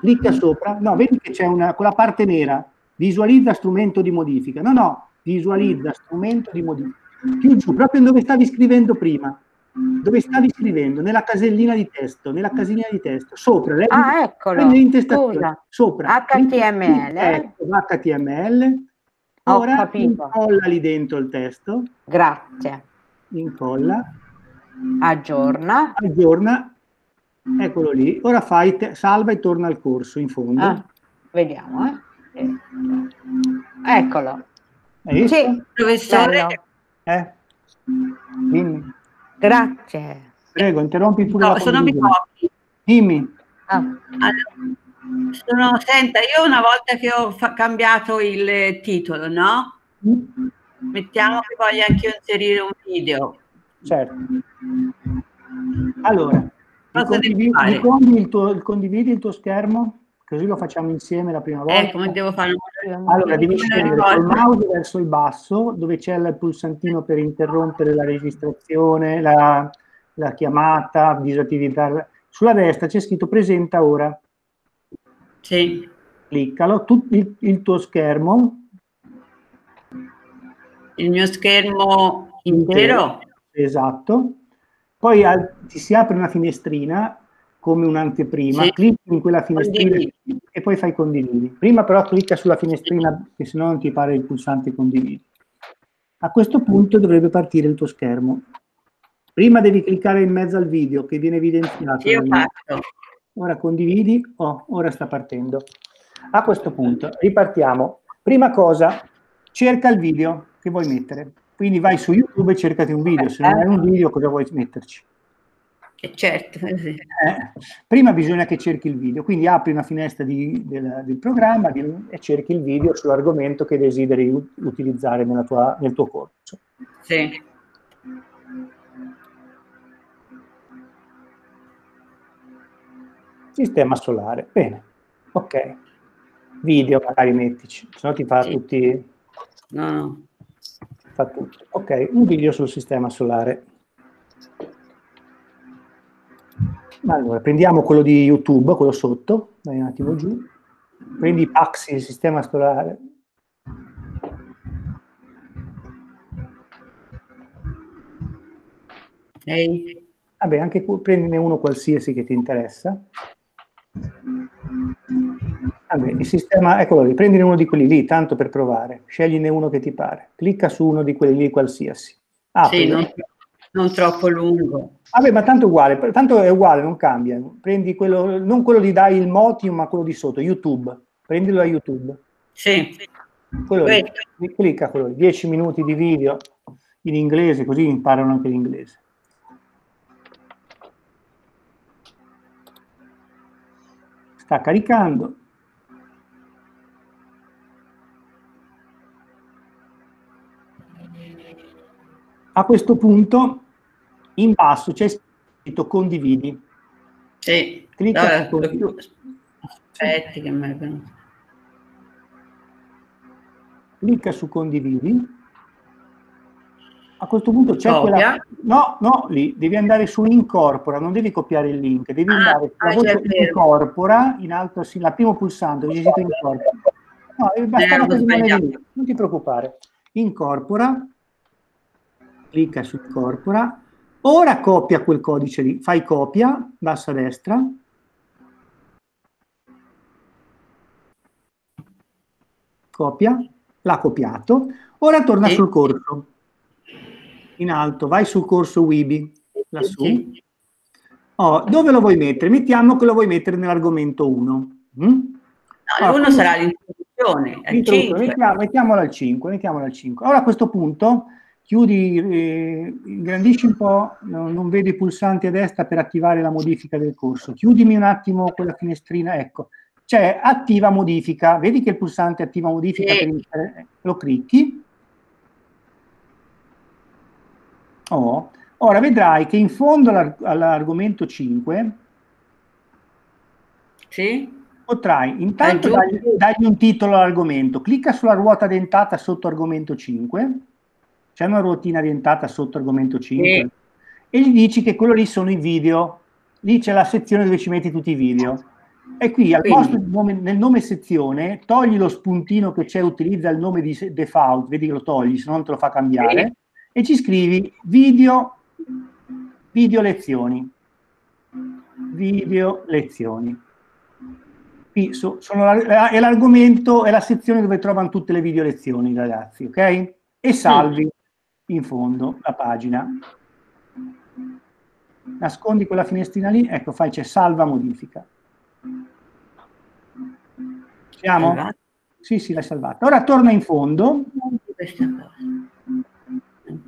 clicca sopra, no, vedi che c'è una, quella parte nera, visualizza strumento di modifica, no, no, visualizza strumento di modifica, più giù, proprio dove stavi scrivendo prima, dove stavi scrivendo, nella casellina di testo, nella casellina di testo, sopra, leggi- Ah, eccolo, scusa. sopra, HTML. ecco, HTML, Ho ora capito. incolla lì dentro il testo, Grazie. incolla, Aggiorna. aggiorna, eccolo lì, ora fai, te- salva e torna al corso in fondo. Ah, vediamo, eh. Eh. Eccolo. Sì, Professore. Eh? Dimmi. Grazie. Prego, interrompi pure no, la sono pochi. Dimmi. Ah, Allora, sono, senta, io una volta che ho fa- cambiato il titolo, no? Mettiamo che voglio anche io inserire un video. Certo. Allora, Cosa condividi, fare? il tuo, condividi il tuo schermo? Così lo facciamo insieme la prima volta. Eh, come devo fare? Allora, devi scendere col mouse verso il basso, dove c'è il pulsantino per interrompere la registrazione, la, la chiamata, disattivarla. Sulla destra c'è scritto presenta ora. Sì. Cliccalo, tu, il, il tuo schermo. Il mio schermo intero? Esatto. Poi al- ti si apre una finestrina come un'anteprima, Sì. clicchi in quella finestrina Condividi. e poi fai condividi. Prima però clicca sulla finestrina che se no non ti pare il pulsante condividi. A questo punto dovrebbe partire il tuo schermo. Prima devi cliccare in mezzo al video che viene evidenziato. Ho fatto. Ora condividi, oh, ora sta partendo. A questo punto ripartiamo. Prima cosa, cerca il video che vuoi mettere. Quindi vai su YouTube e cercati un video. Se non hai un video, cosa vuoi metterci? certo. Sì. Eh, prima bisogna che cerchi il video, quindi apri una finestra di, del, del, programma di, e cerchi il video sull'argomento che desideri utilizzare tua, nel tuo corso. Sì. Sistema solare, bene, ok. Video magari mettici, se no ti fa sì. tutti... No, no. Fa tutto. Ok, un video sul sistema solare. Allora, prendiamo quello di YouTube, quello sotto, dai un attimo giù. Prendi Paxi, il sistema solare. Ehi. Vabbè, anche prendine uno qualsiasi che ti interessa. Vabbè, il sistema, eccolo lì, prendine uno di quelli lì, tanto per provare. Scegliene uno che ti pare. Clicca su uno di quelli lì qualsiasi. Ah, sì, non, non troppo lungo. Vabbè, ma tanto uguale, tanto è uguale, non cambia. Prendi quello, non quello di dai il Motium, ma quello di sotto, YouTube. Prendilo da YouTube. Sì. Quello lì. Clicca quello lì. 10 minuti di video in inglese, così imparano anche l'inglese. Sta caricando. A questo punto in basso c'è scritto condividi. Sì, Clicca su condividi. Aspetti che mi è venuto. Clicca su condividi. A questo punto c'è Copia. quella... No, no, lì devi andare su incorpora, non devi copiare il link, devi ah, andare sulla ah, voce incorpora, in alto, sì, la primo pulsante, dove c'è scritto incorpora. No, eh, basta così non ti preoccupare. Incorpora, clicca su incorpora, Ora copia quel codice lì, fai copia, bassa a destra. Copia, l'ha copiato. Ora torna sì. sul corso. In alto, vai sul corso Wibi, lassù. Oh, dove lo vuoi mettere? Mettiamo che lo vuoi mettere nell'argomento 1. Mm? No, allora, l'1 sarà l'introduzione. Mettiamo, mettiamolo al 5, mettiamolo al 5. Ora a questo punto chiudi, eh, ingrandisci un po', no, non vedi i pulsanti a destra per attivare la modifica del corso. Chiudimi un attimo quella finestrina, ecco. C'è attiva modifica, vedi che il pulsante attiva modifica, sì. per, lo clicchi. Oh. Ora vedrai che in fondo all'argomento 5 sì. potrai intanto dargli, dargli un titolo all'argomento, clicca sulla ruota dentata sotto argomento 5 c'è una ruotina orientata sotto argomento 5 sì. e gli dici che quello lì sono i video, lì c'è la sezione dove ci metti tutti i video. E qui al posto nome, nel nome sezione togli lo spuntino che c'è, utilizza il nome di default, vedi che lo togli, se non te lo fa cambiare, sì. e ci scrivi video, video lezioni. Video lezioni. Qui so, sono la, è l'argomento, è la sezione dove trovano tutte le video lezioni, ragazzi, ok? E salvi. Sì in fondo la pagina. Nascondi quella finestrina lì, ecco, fai c'è salva modifica. Siamo? Sì, sì, l'hai salvata. Ora torna in fondo,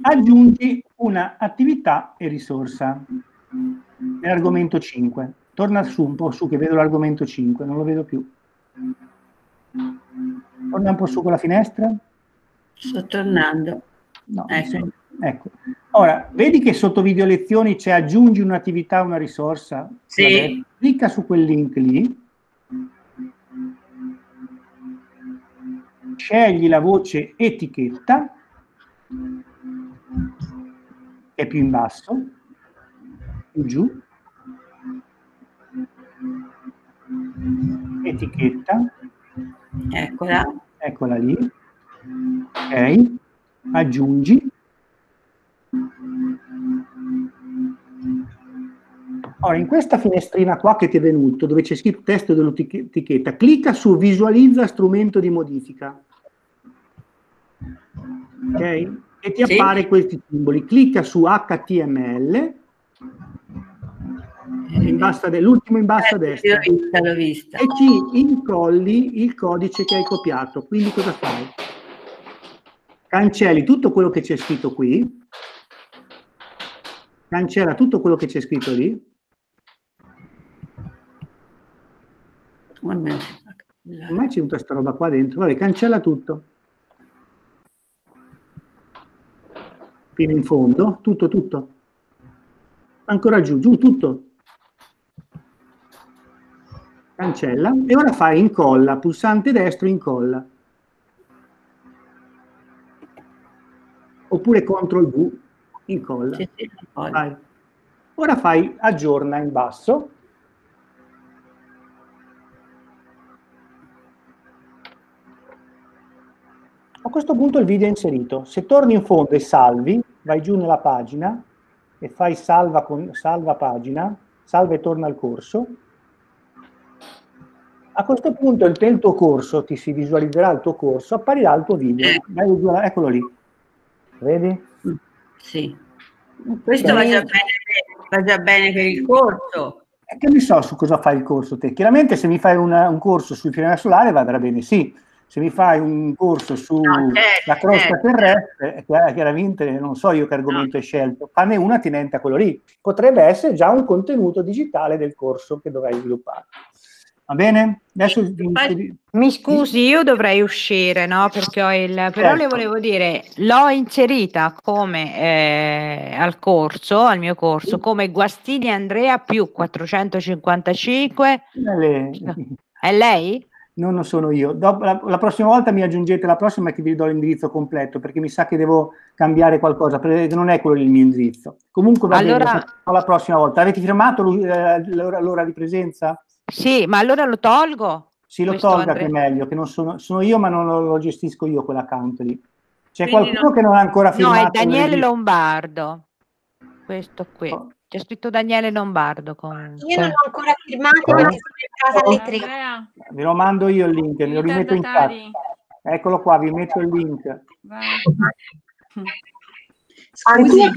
aggiungi una attività e risorsa nell'argomento 5. Torna su un po' su che vedo l'argomento 5, non lo vedo più. Torna un po' su con la finestra. Sto tornando. No, ecco. ecco. Ora, vedi che sotto video lezioni c'è aggiungi un'attività, una risorsa? Sì. clicca su quel link lì. Scegli la voce etichetta, che è più in basso, più giù. Etichetta. Eccola. Eccola lì. Ok aggiungi Ora, in questa finestrina qua che ti è venuto, dove c'è scritto testo dell'etichetta, clicca su visualizza strumento di modifica. Ok? E ti sì. appare questi simboli. Clicca su HTML, l'ultimo in basso a eh, destra, vista, vista. e ci incolli il codice che hai copiato. Quindi cosa fai? Cancelli tutto quello che c'è scritto qui, cancella tutto quello che c'è scritto lì. Ormai c'è tutta questa roba qua dentro. Vabbè, cancella tutto. Fino in fondo, tutto, tutto. Ancora giù, giù, tutto. Cancella. E ora fai incolla, pulsante destro, incolla. Oppure CTRL V, incolla. Sì, sì, Ora fai aggiorna in basso A questo punto il video è inserito. Se torni in fondo e salvi, vai giù nella pagina e fai salva, con, salva pagina, salva e torna al corso. A questo punto nel tuo corso, ti si visualizzerà il tuo corso, apparirà il tuo video. Eh. Eccolo lì. Vedi? Sì. Questo va già, bene, va già bene per il corso. E che ne so su cosa fai il corso te. Chiaramente se mi fai una, un corso sul pianeta solare va bene sì, se mi fai un corso sulla no, certo, crosta certo. terrestre, chiaramente non so io che argomento no. hai scelto, fanne una attinente a quello lì. Potrebbe essere già un contenuto digitale del corso che dovrai sviluppare. Va bene? Adesso vi... Mi scusi, io dovrei uscire, no? Perché ho il... Però certo. le volevo dire, l'ho inserita come eh, al corso, al mio corso, come Guastini Andrea più 455. Le... È lei? non sono io. Dopo, la, la, prossima volta mi aggiungete la prossima che vi do l'indirizzo completo perché mi sa che devo cambiare qualcosa perché non è quello il mio indirizzo. Comunque va allora, bene, la prossima volta. Avete firmato eh, l'ora, l'ora, di presenza? Sì, ma allora lo tolgo. Sì, lo tolga Andrea. che è meglio, che non sono, sono io ma non lo, lo, gestisco io quell'account lì. C'è Quindi qualcuno non... che non ha ancora firmato? No, è Daniele Lombardo. Questo qui. Oh. C'è scritto Daniele Lombardo. Con... Io non ho ancora firmato, oh. ma sono in casa alle tre. Vi lo mando io il link, lo rimetto in chat. Eccolo qua, vi metto il link. Scusi.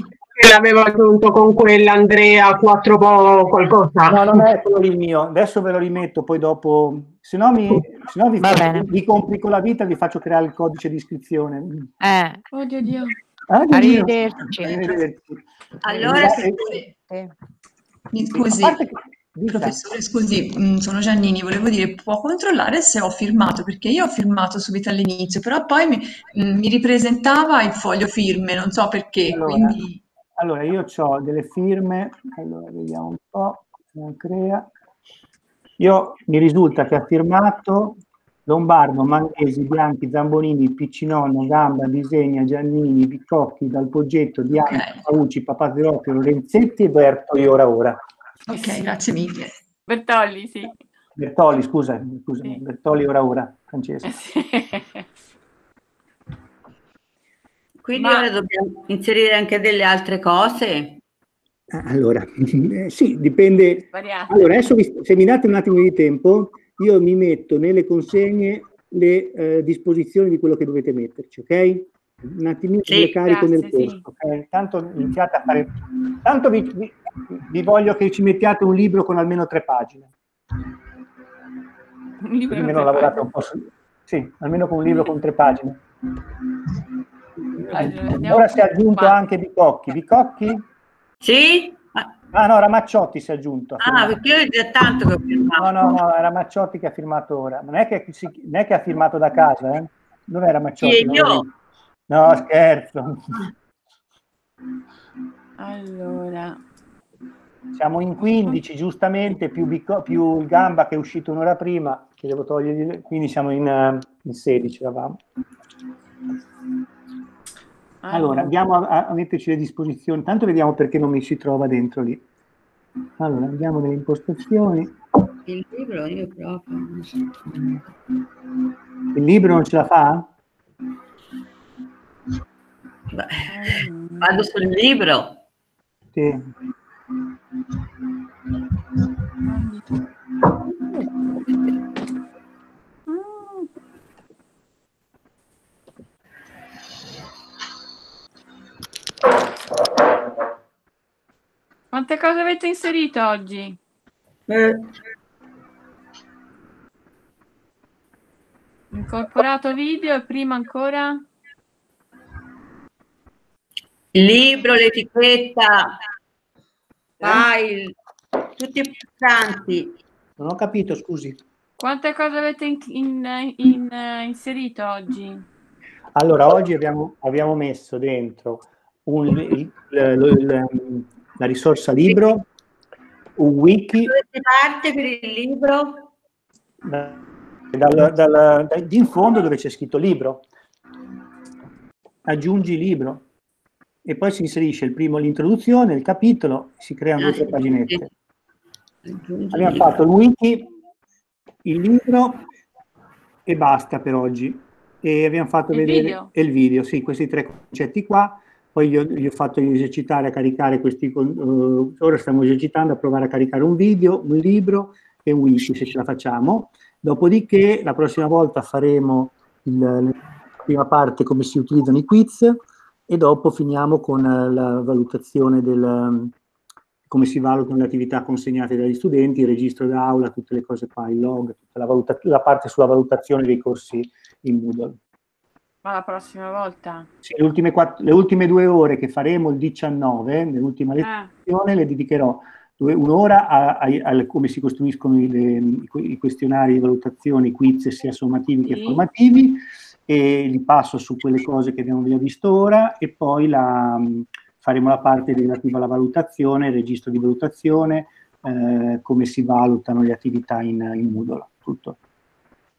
L'aveva aggiunto con quella Andrea 4 po' qualcosa. No, non è quello lì mio. Adesso ve lo rimetto, poi dopo. Se no, mi, se no vi, faccio, vi complico la vita, vi faccio creare il codice di iscrizione. Eh. Oddio Dio. Ah, Arrivederci. Arrivederci. Allora, se... mi scusi, professore, scusi, mm, sono Giannini, volevo dire, può controllare se ho firmato, perché io ho firmato subito all'inizio, però poi mi, mm, mi ripresentava il foglio firme, non so perché, allora, quindi... Allora, io ho delle firme, allora vediamo un po', crea. Io mi risulta che ha firmato Lombardo, Manghesi, Bianchi, Zambonini, Piccinonno, Gamba, Disegna, Giannini, Bicocchi, Dal Poggetto, Diana, okay. Paucci, Papaziropio, Lorenzetti e Bertoli ora ora. Ok, grazie mille. Bertolli, sì. Bertolli, scusa, scusa sì. Bertolli ora ora, Francesco. Sì. Quindi Ma... ora dobbiamo inserire anche delle altre cose? Allora, eh, sì, dipende. Variate. Allora, adesso vi, se mi date un attimo di tempo, io mi metto nelle consegne le eh, disposizioni di quello che dovete metterci, ok? Un attimino sì, le carico grazie, nel corso, sì. okay? Tanto iniziate a fare... Tanto vi, vi, vi, voglio che ci mettiate un libro con almeno tre pagine. Un libro almeno lavorate un po' su... Sì, almeno con un libro con tre pagine. Allora, Ora si è aggiunto qua. anche Bicocchi. Bicocchi? Sì? Ah no, Ramacciotti si è aggiunto. Ah, perché io è tanto che ho firmato. No, no, no, era Macciotti che ha firmato ora. Non è che, si, non è, che ha firmato da casa, eh? Dov'è Ramacciotti? Sì, io. No, scherzo. Allora. Siamo in 15, giustamente, più, Bico, più il Gamba che è uscito un'ora prima, che devo togliere, quindi siamo in, uh, in 16, eravamo. Allora, andiamo a, a, metterci le disposizioni, tanto vediamo perché non mi si trova dentro lì. Allora, andiamo nelle impostazioni. Il libro io proprio non so. Il libro non ce la fa? Beh, vado sul libro. Sì. Quante cose avete inserito oggi? Eh. Incorporato video e prima ancora? Il libro, l'etichetta. file, tutti i pulsanti. Non ho capito, scusi. Quante cose avete in, in, in, uh, inserito oggi? Allora, oggi abbiamo, abbiamo messo dentro un, il, il, la risorsa libro, un wiki. Dove parte per il libro? Dal, dal, dal, in fondo dove c'è scritto libro. Aggiungi libro e poi si inserisce il primo l'introduzione, il capitolo, si creano due o tre paginette. Abbiamo fatto il wiki, il libro e basta per oggi. E abbiamo fatto il vedere video. il video, sì, questi tre concetti qua. Poi gli ho, gli ho fatto esercitare a caricare questi. Uh, ora stiamo esercitando a provare a caricare un video, un libro e un wiki se ce la facciamo. Dopodiché la prossima volta faremo il, la prima parte come si utilizzano i quiz e dopo finiamo con la valutazione del come si valutano le attività consegnate dagli studenti, il registro d'aula, tutte le cose qua, il log, tutta la, valuta- la parte sulla valutazione dei corsi in Moodle. Ma la prossima volta? Sì, le, ultime quattro, le ultime due ore che faremo il 19, nell'ultima eh. lezione, eh. le dedicherò due, un'ora a, a, a, come si costruiscono i, le, i, questionari di valutazione, i quiz sia sommativi sì. che formativi, e li passo su quelle cose che abbiamo già visto ora, e poi la faremo la parte relativa alla valutazione, il registro di valutazione, eh, come si valutano le attività in, in Moodle, tutto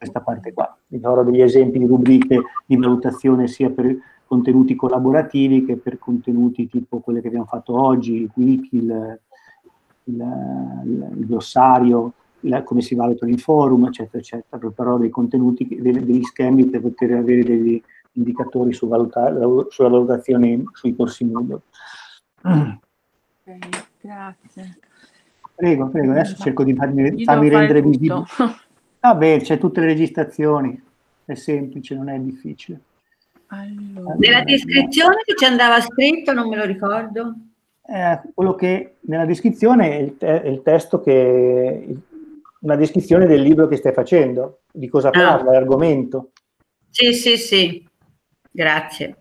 questa parte qua. Vi darò degli esempi di rubriche di valutazione sia per contenuti collaborativi che per contenuti tipo quelle che abbiamo fatto oggi, il wiki, il, il, il glossario, la, come si valutano i forum, eccetera, eccetera. Preparerò dei contenuti, degli, degli schemi per poter avere degli indicatori su valuta, sulla valutazione sui corsi Moodle. Okay, grazie. Prego, prego, adesso cerco di farmi, farmi rendere visibile. Vabbè, c'è tutte le registrazioni, è semplice, non è difficile. Allora. Nella descrizione che ci andava scritto, non me lo ricordo. Eh, quello che nella descrizione è il, te- è il testo che una descrizione del libro che stai facendo, di cosa ah. parla, l'argomento. Sì, sì, sì. Grazie.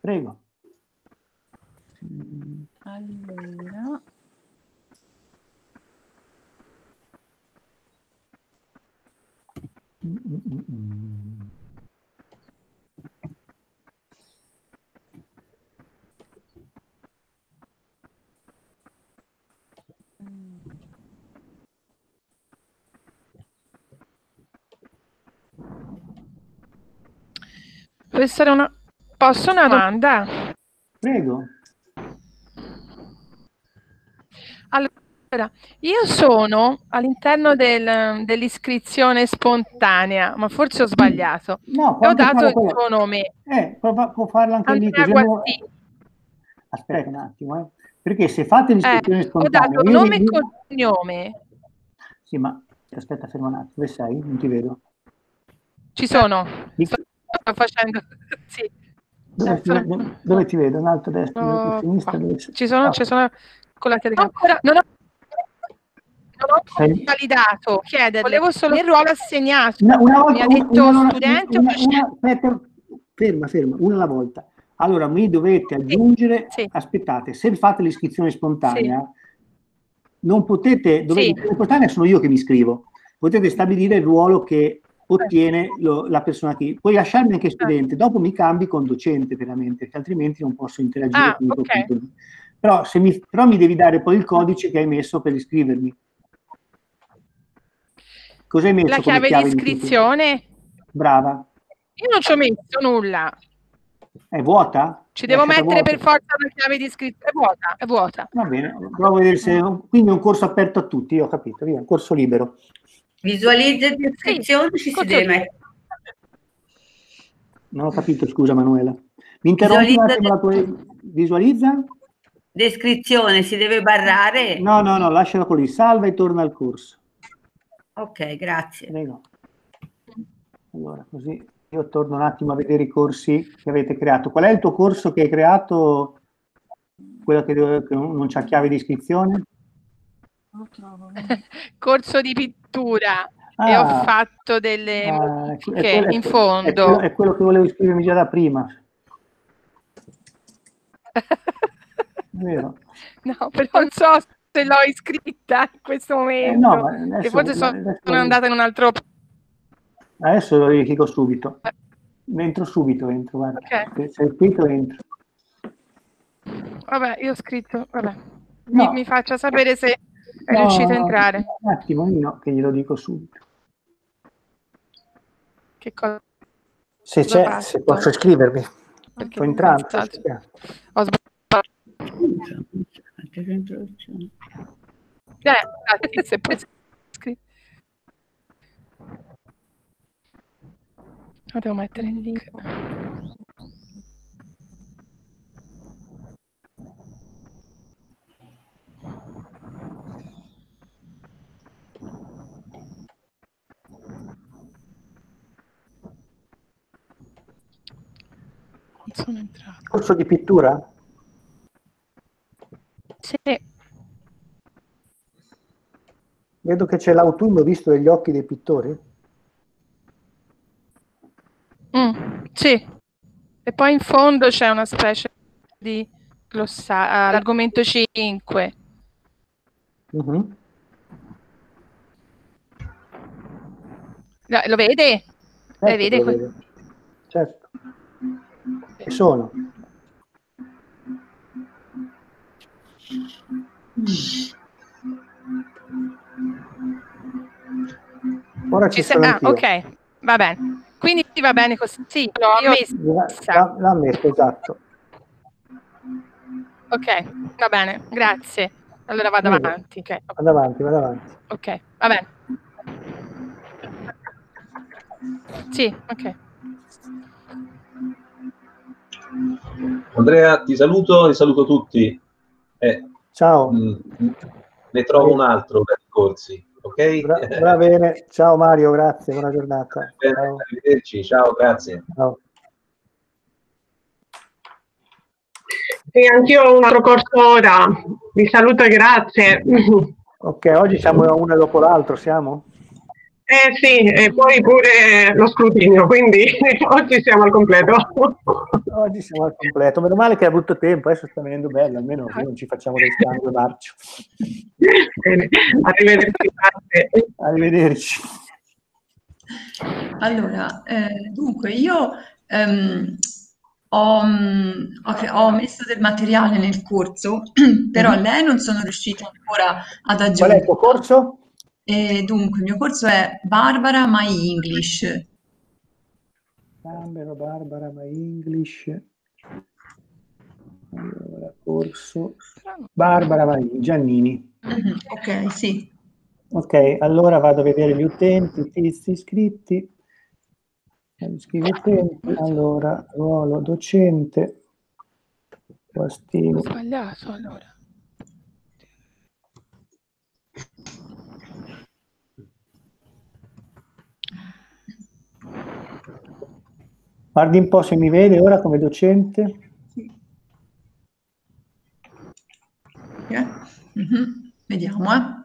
Prego. Allora. Professore, una... posso una domanda? Prego. Allora, io sono all'interno del, dell'iscrizione spontanea, ma forse ho sbagliato. No, ho dato il suo nome. Eh, può, può farlo anche Andrea lì. Così Aspetta un attimo, eh. perché se fate l'iscrizione eh, spontanea... Ho dato nome e cognome. Sì, ma aspetta, fermo un attimo, dove sei? Non ti vedo. Ci sono. Sto, sto facendo... sì. Dove, dove, dove, ti vedo? In alto a destra, oh, a sinistra? Dove... Ci sono, ah. ci sono con la telecamera. Non ho, non validato, chiederle, volevo solo il ruolo assegnato. Una, una volta, mi ha detto una, studente una, una, aspetta, ferma, ferma, una alla volta. Allora, mi dovete aggiungere, sì. aspettate, se fate l'iscrizione spontanea, sì. non potete, dovete, sì. spontanea sono io che mi iscrivo, potete stabilire il ruolo che ottiene lo, la persona che... Puoi lasciarmi anche studente, dopo mi cambi con docente veramente, perché altrimenti non posso interagire ah, con il okay. tuo però, se mi, però mi devi dare poi il codice che hai messo per iscrivermi. Cosa hai messo? La chiave, chiave di iscrizione? Di Brava. Io non ci ho messo nulla. È vuota? Ci devo mettere vuota. per forza una chiave di iscrizione. È vuota, è vuota. Va bene, provo a vedere se... Quindi è un corso aperto a tutti, ho capito, via, un corso libero. Visualizza di iscrizione sì, ci si deve mettere. Non ho capito, scusa Manuela. Mi interrompi un attimo la tua... Visualizza? Descrizione, si deve barrare? No, no, no, lascialo così, salva e torna al corso. Ok, grazie. Prego. Allora, così io torno un attimo a vedere i corsi che avete creato. Qual è il tuo corso che hai creato? Quello che, che non c'ha chiave di iscrizione? corso di pittura ah, e ho fatto delle ah, modifiche in fondo. È quello, è quello che volevo iscrivermi già da prima. Vero. No, però non so se l'ho iscritta in questo momento. Eh, no, adesso, forse sono, adesso, sono andata in un altro... Adesso lo dico subito. Entro subito, entro, guarda. Ok. Se iscritto, entro. Vabbè, io ho scritto, vabbè. No. Mi, mi faccia sapere se è No, riuscito a entrare. Un attimo, no, che glielo dico subito. Che cosa? Se c'è, se posso iscrivermi. Sto entrando. basta. sto Ho sbagliato. Eh, se poi Devo mettere il link. Non sono entrato. Corso di pittura? Sì, Vedo che c'è l'autunno visto degli occhi dei pittori. Mm, sì. E poi in fondo c'è una specie di glossario, l'argomento 5. Mhm. Lo, vede? Certo vede? lo vedo. Certo. Ci sono. Ora ci Ci sono ah, ok, va bene. Quindi va bene così. Sì, l'ho L'ha, messa. l'ha- l'ha messo, esatto. Ok, va bene, grazie. Allora vado Prego. avanti. ok. Vado avanti, vado avanti. Ok, va bene. Sì, ok. Andrea, ti saluto e saluto tutti. Eh, Ciao. mm, ne trovo un altro per i corsi, ok? Va, va bene. Ciao Mario, grazie, buona giornata. Bene, Ciao. Arrivederci, ciao, grazie. Ciao. Sì, anch'io ho un altro corso ora. Vi saluto e grazie. Ok, oggi siamo uno dopo l'altro, siamo? Eh sì, e poi pure lo scrutinio, quindi oggi siamo al completo. Oggi siamo al completo. Meno male che è brutto tempo, adesso sta venendo bello, almeno così non ci facciamo del sangue marcio. Bene, arrivederci. grazie. Arrivederci. Allora, eh, dunque io ehm, ho, ho ho messo del materiale nel corso, però lei non sono riuscita ancora ad Mhm. Qual è il tuo aggiungere. corso? E dunque, il mio corso è Barbara My English. Gambero, Barbara, My English. Allora, corso. Barbara My Giannini. Mhm, Ok, sì. Ok, allora vado a vedere gli utenti, tizi iscritti. Scrivo utenti, allora, ruolo docente, Ho sbagliato allora. Guardi un po' se mi vede ora come docente. Eh? Mhm, Vediamo, eh.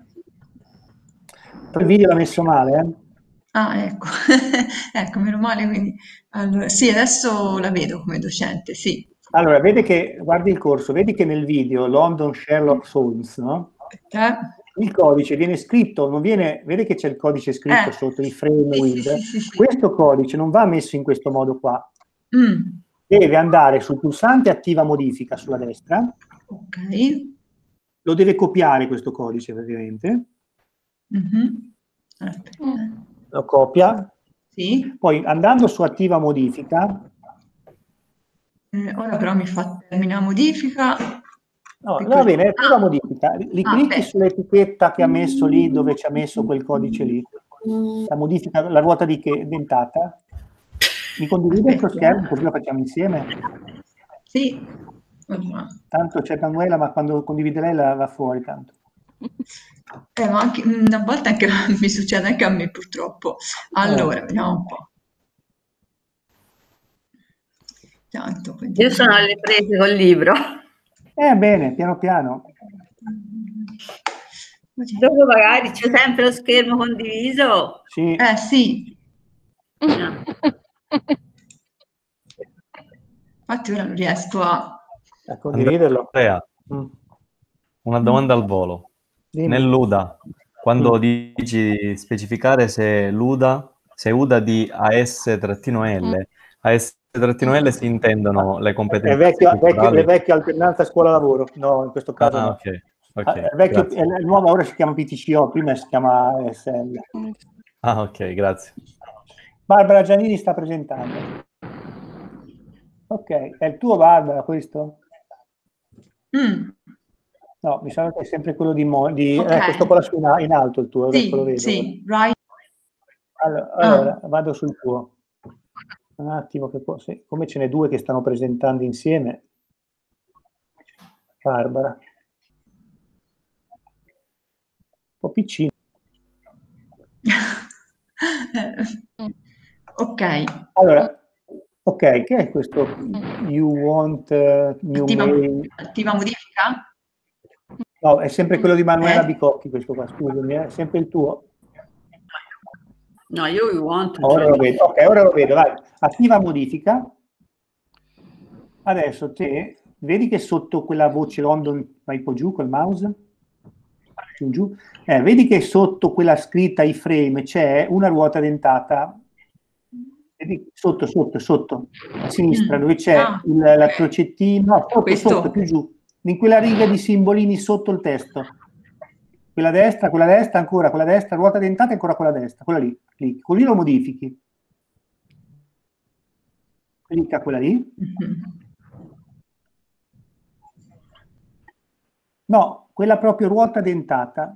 Il video l'ha messo male, eh? Ah, ecco, ecco, meno male, quindi... Allora, sì, adesso la vedo come docente, sì. Allora, vedi che, guardi il corso, vedi che nel video London Sherlock Holmes, no? Eh? Il codice viene scritto, non viene, vedi che c'è il codice scritto Eh. sotto il frame Sì, with. sì, sì. Questo codice non va messo in questo modo qua. Mm, Deve andare sul pulsante attiva modifica sulla destra, ok. lo deve copiare questo codice praticamente. Aspetta, eh. lo copia, Sì. poi andando su attiva modifica, Eh, ora però mi fa terminare modifica. No, va bene, attiva Ah. modifica, li Ah, clicchi beh. sull'etichetta che ha messo lì dove ci ha messo quel codice lì, la modifica, la ruota di che dentata, mi condivide il tuo schermo così lo facciamo insieme. Sì. Tanto c'è Manuela, ma quando condivide lei la va fuori tanto. eh, ma anche, mm, a volte anche, mi succede anche a me purtroppo. Allora, vediamo un po'. Tanto, quindi- Io sono alle prese col libro. Eh bene, piano piano. Dopo magari c'è sempre lo schermo condiviso. Sì. Eh sì, No. infatti ora non riesco a... A condividerlo. Andrea, una domanda al volo. nell'UDA, quando mm. dici specificare se l'UDA, se UDA di AS-L, mm. AS-L si intendono le competenze. È vecchio, vecchio, le vecchie alternanza scuola-lavoro, no, in questo caso. Ah, no. ok. okay ah, vecchio, il nuovo ora si chiama PTCO, prima si chiama ASL. Ah, ok, grazie. Barbara Giannini sta presentando. Ok, è il tuo Barbara questo? Mm. No, mi sa che è sempre quello di... Mo- di okay. eh, questo qua in, in alto il tuo, sì, lo vedo. Sì, right. Allora, ah. allora, vado sul tuo. Un attimo, che poi, sì, come ce n'è due che stanno presentando insieme. Barbara. Un po' piccino. ok. Allora, ok, che è questo you want uh, new attiva, mail? attiva modifica? No, è sempre quello di Manuela eh? Bicocchi questo qua, scusami, è sempre il tuo. No, io you want. Ora lo vedo, ok, ora lo vedo, vai. Attiva modifica. Adesso te, vedi che sotto quella voce London, vai un po' giù col mouse? Giù, giù. Eh, vedi che sotto quella scritta iframe c'è una ruota dentata vedi sotto, sotto, sotto, a sinistra, dove c'è ah, il, la crocettina, no, sotto, questo. sotto, più giù, in quella riga di simbolini sotto il testo. Quella destra, quella destra, ancora quella destra, ruota dentata e ancora quella destra, quella lì, clicchi. Così lo modifichi. Clicca quella lì. No, quella proprio ruota dentata.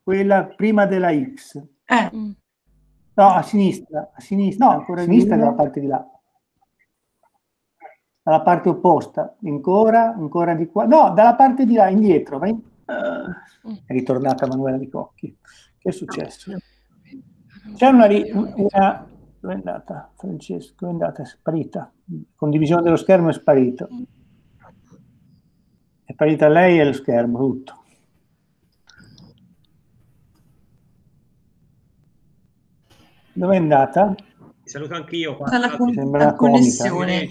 Quella prima della X. Eh. No, a sinistra, a sinistra, no, ancora a sinistra dalla parte di là. Dalla parte opposta, ancora, ancora di qua. No, dalla parte di là, indietro. Vai. Uh, è ritornata Manuela di Cocchi. Che è successo? C'è una, una... Dove è andata? Francesco, dove è andata? È sparita. Condivisione dello schermo è sparito. È sparita lei e lo schermo, tutto. Dove è andata? Ti saluto anch'io. Alla con- la connessione.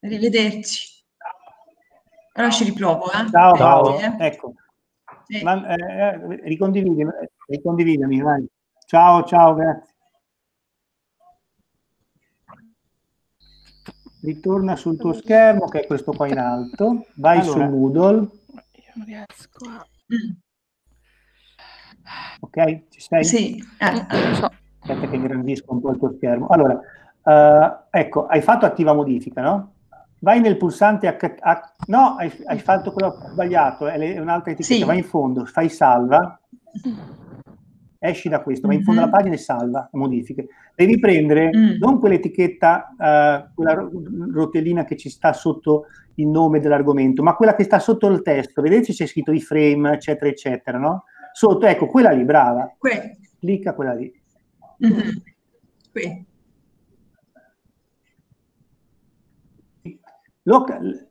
Arrivederci. Allora ci riprovo. Eh? Ciao, ciao. Eh. Ecco. Sì. Ma, eh, eh ricondividimi, ricondividimi vai. Ciao, ciao, grazie. Ritorna sul tuo schermo, che è questo qua in alto. Vai allora, su Moodle. Io non riesco a... Ok, ci sei? Sì, eh, so. Aspetta che ingrandisco un po' il tuo schermo. Allora, uh, ecco, hai fatto attiva modifica, no? Vai nel pulsante H, H no, hai, hai, fatto quello sbagliato, è un'altra etichetta, sì. vai in fondo, fai salva, esci da questo, vai in fondo alla mhm. pagina e salva, modifiche. Devi prendere mm. non quell'etichetta, uh, quella rotellina che ci sta sotto il nome dell'argomento, ma quella che sta sotto il testo, vedete c'è scritto i frame, eccetera, eccetera, no? Sotto, ecco, quella lì, brava. Que- Clicca quella lì. Mm-hmm. Qui. Lo,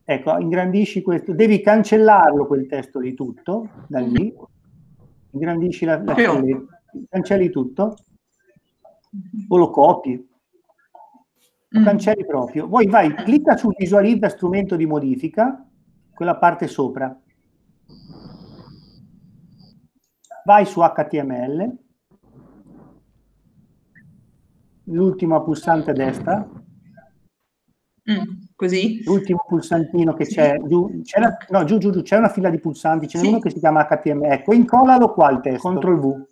ecco, ingrandisci questo, devi cancellarlo quel testo di tutto, da lì, ingrandisci la, la cancelli tutto, o lo copi, lo cancelli proprio. Poi vai, clicca su visualizza strumento di modifica, quella parte sopra, vai su HTML, l'ultima pulsante a destra. Mm, così? L'ultimo pulsantino che c'è, giù, c'è una, no, giù, giù, giù, c'è una fila di pulsanti, c'è sì. uno che si chiama HTML. Ecco, incollalo qua il testo, CTRL V.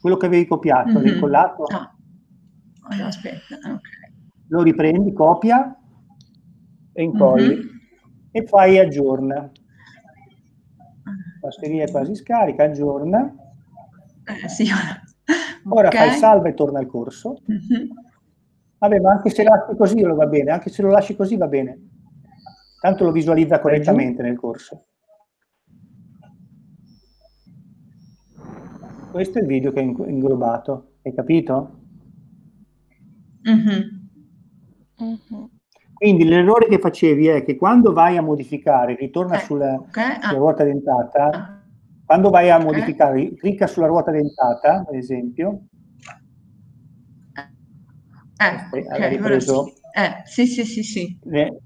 Quello che avevi copiato, mm-hmm. incollato. Ah. Allora, aspetta, ok. Lo riprendi, copia e incolli. Mm-hmm. E fai aggiorna. La serie è quasi scarica, aggiorna. Eh, sì, ora Ora okay. fai salva e torna al corso. Mm-hmm. Vabbè, ma anche se lo lasci così va bene, anche se lo lasci così va bene. Tanto lo visualizza correttamente nel corso. Questo è il video che è inglobato, hai capito? Mm-hmm. Mm-hmm. Quindi l'errore che facevi è che quando vai a modificare, ritorna eh, sulla, okay. ah. sulla ruota dentata, ah quando vai a okay. modificare, clicca sulla ruota dentata, ad esempio. Eh, okay, preso, sì. Eh, sì, sì, sì. Eh,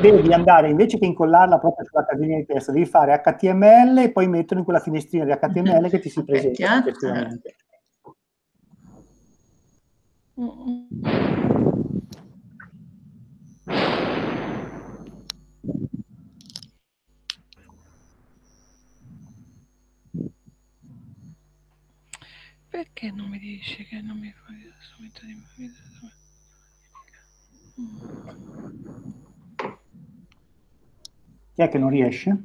devi andare invece che incollarla proprio sulla casina di testa, devi fare HTML e poi metterlo in quella finestrina di HTML che ti si presenta successivamente. Perché non mi dice che non mi fa il strumento di Chi è che non riesce?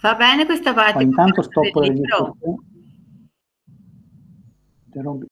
Va bene questa parte. Ma intanto stoppo le interrompi.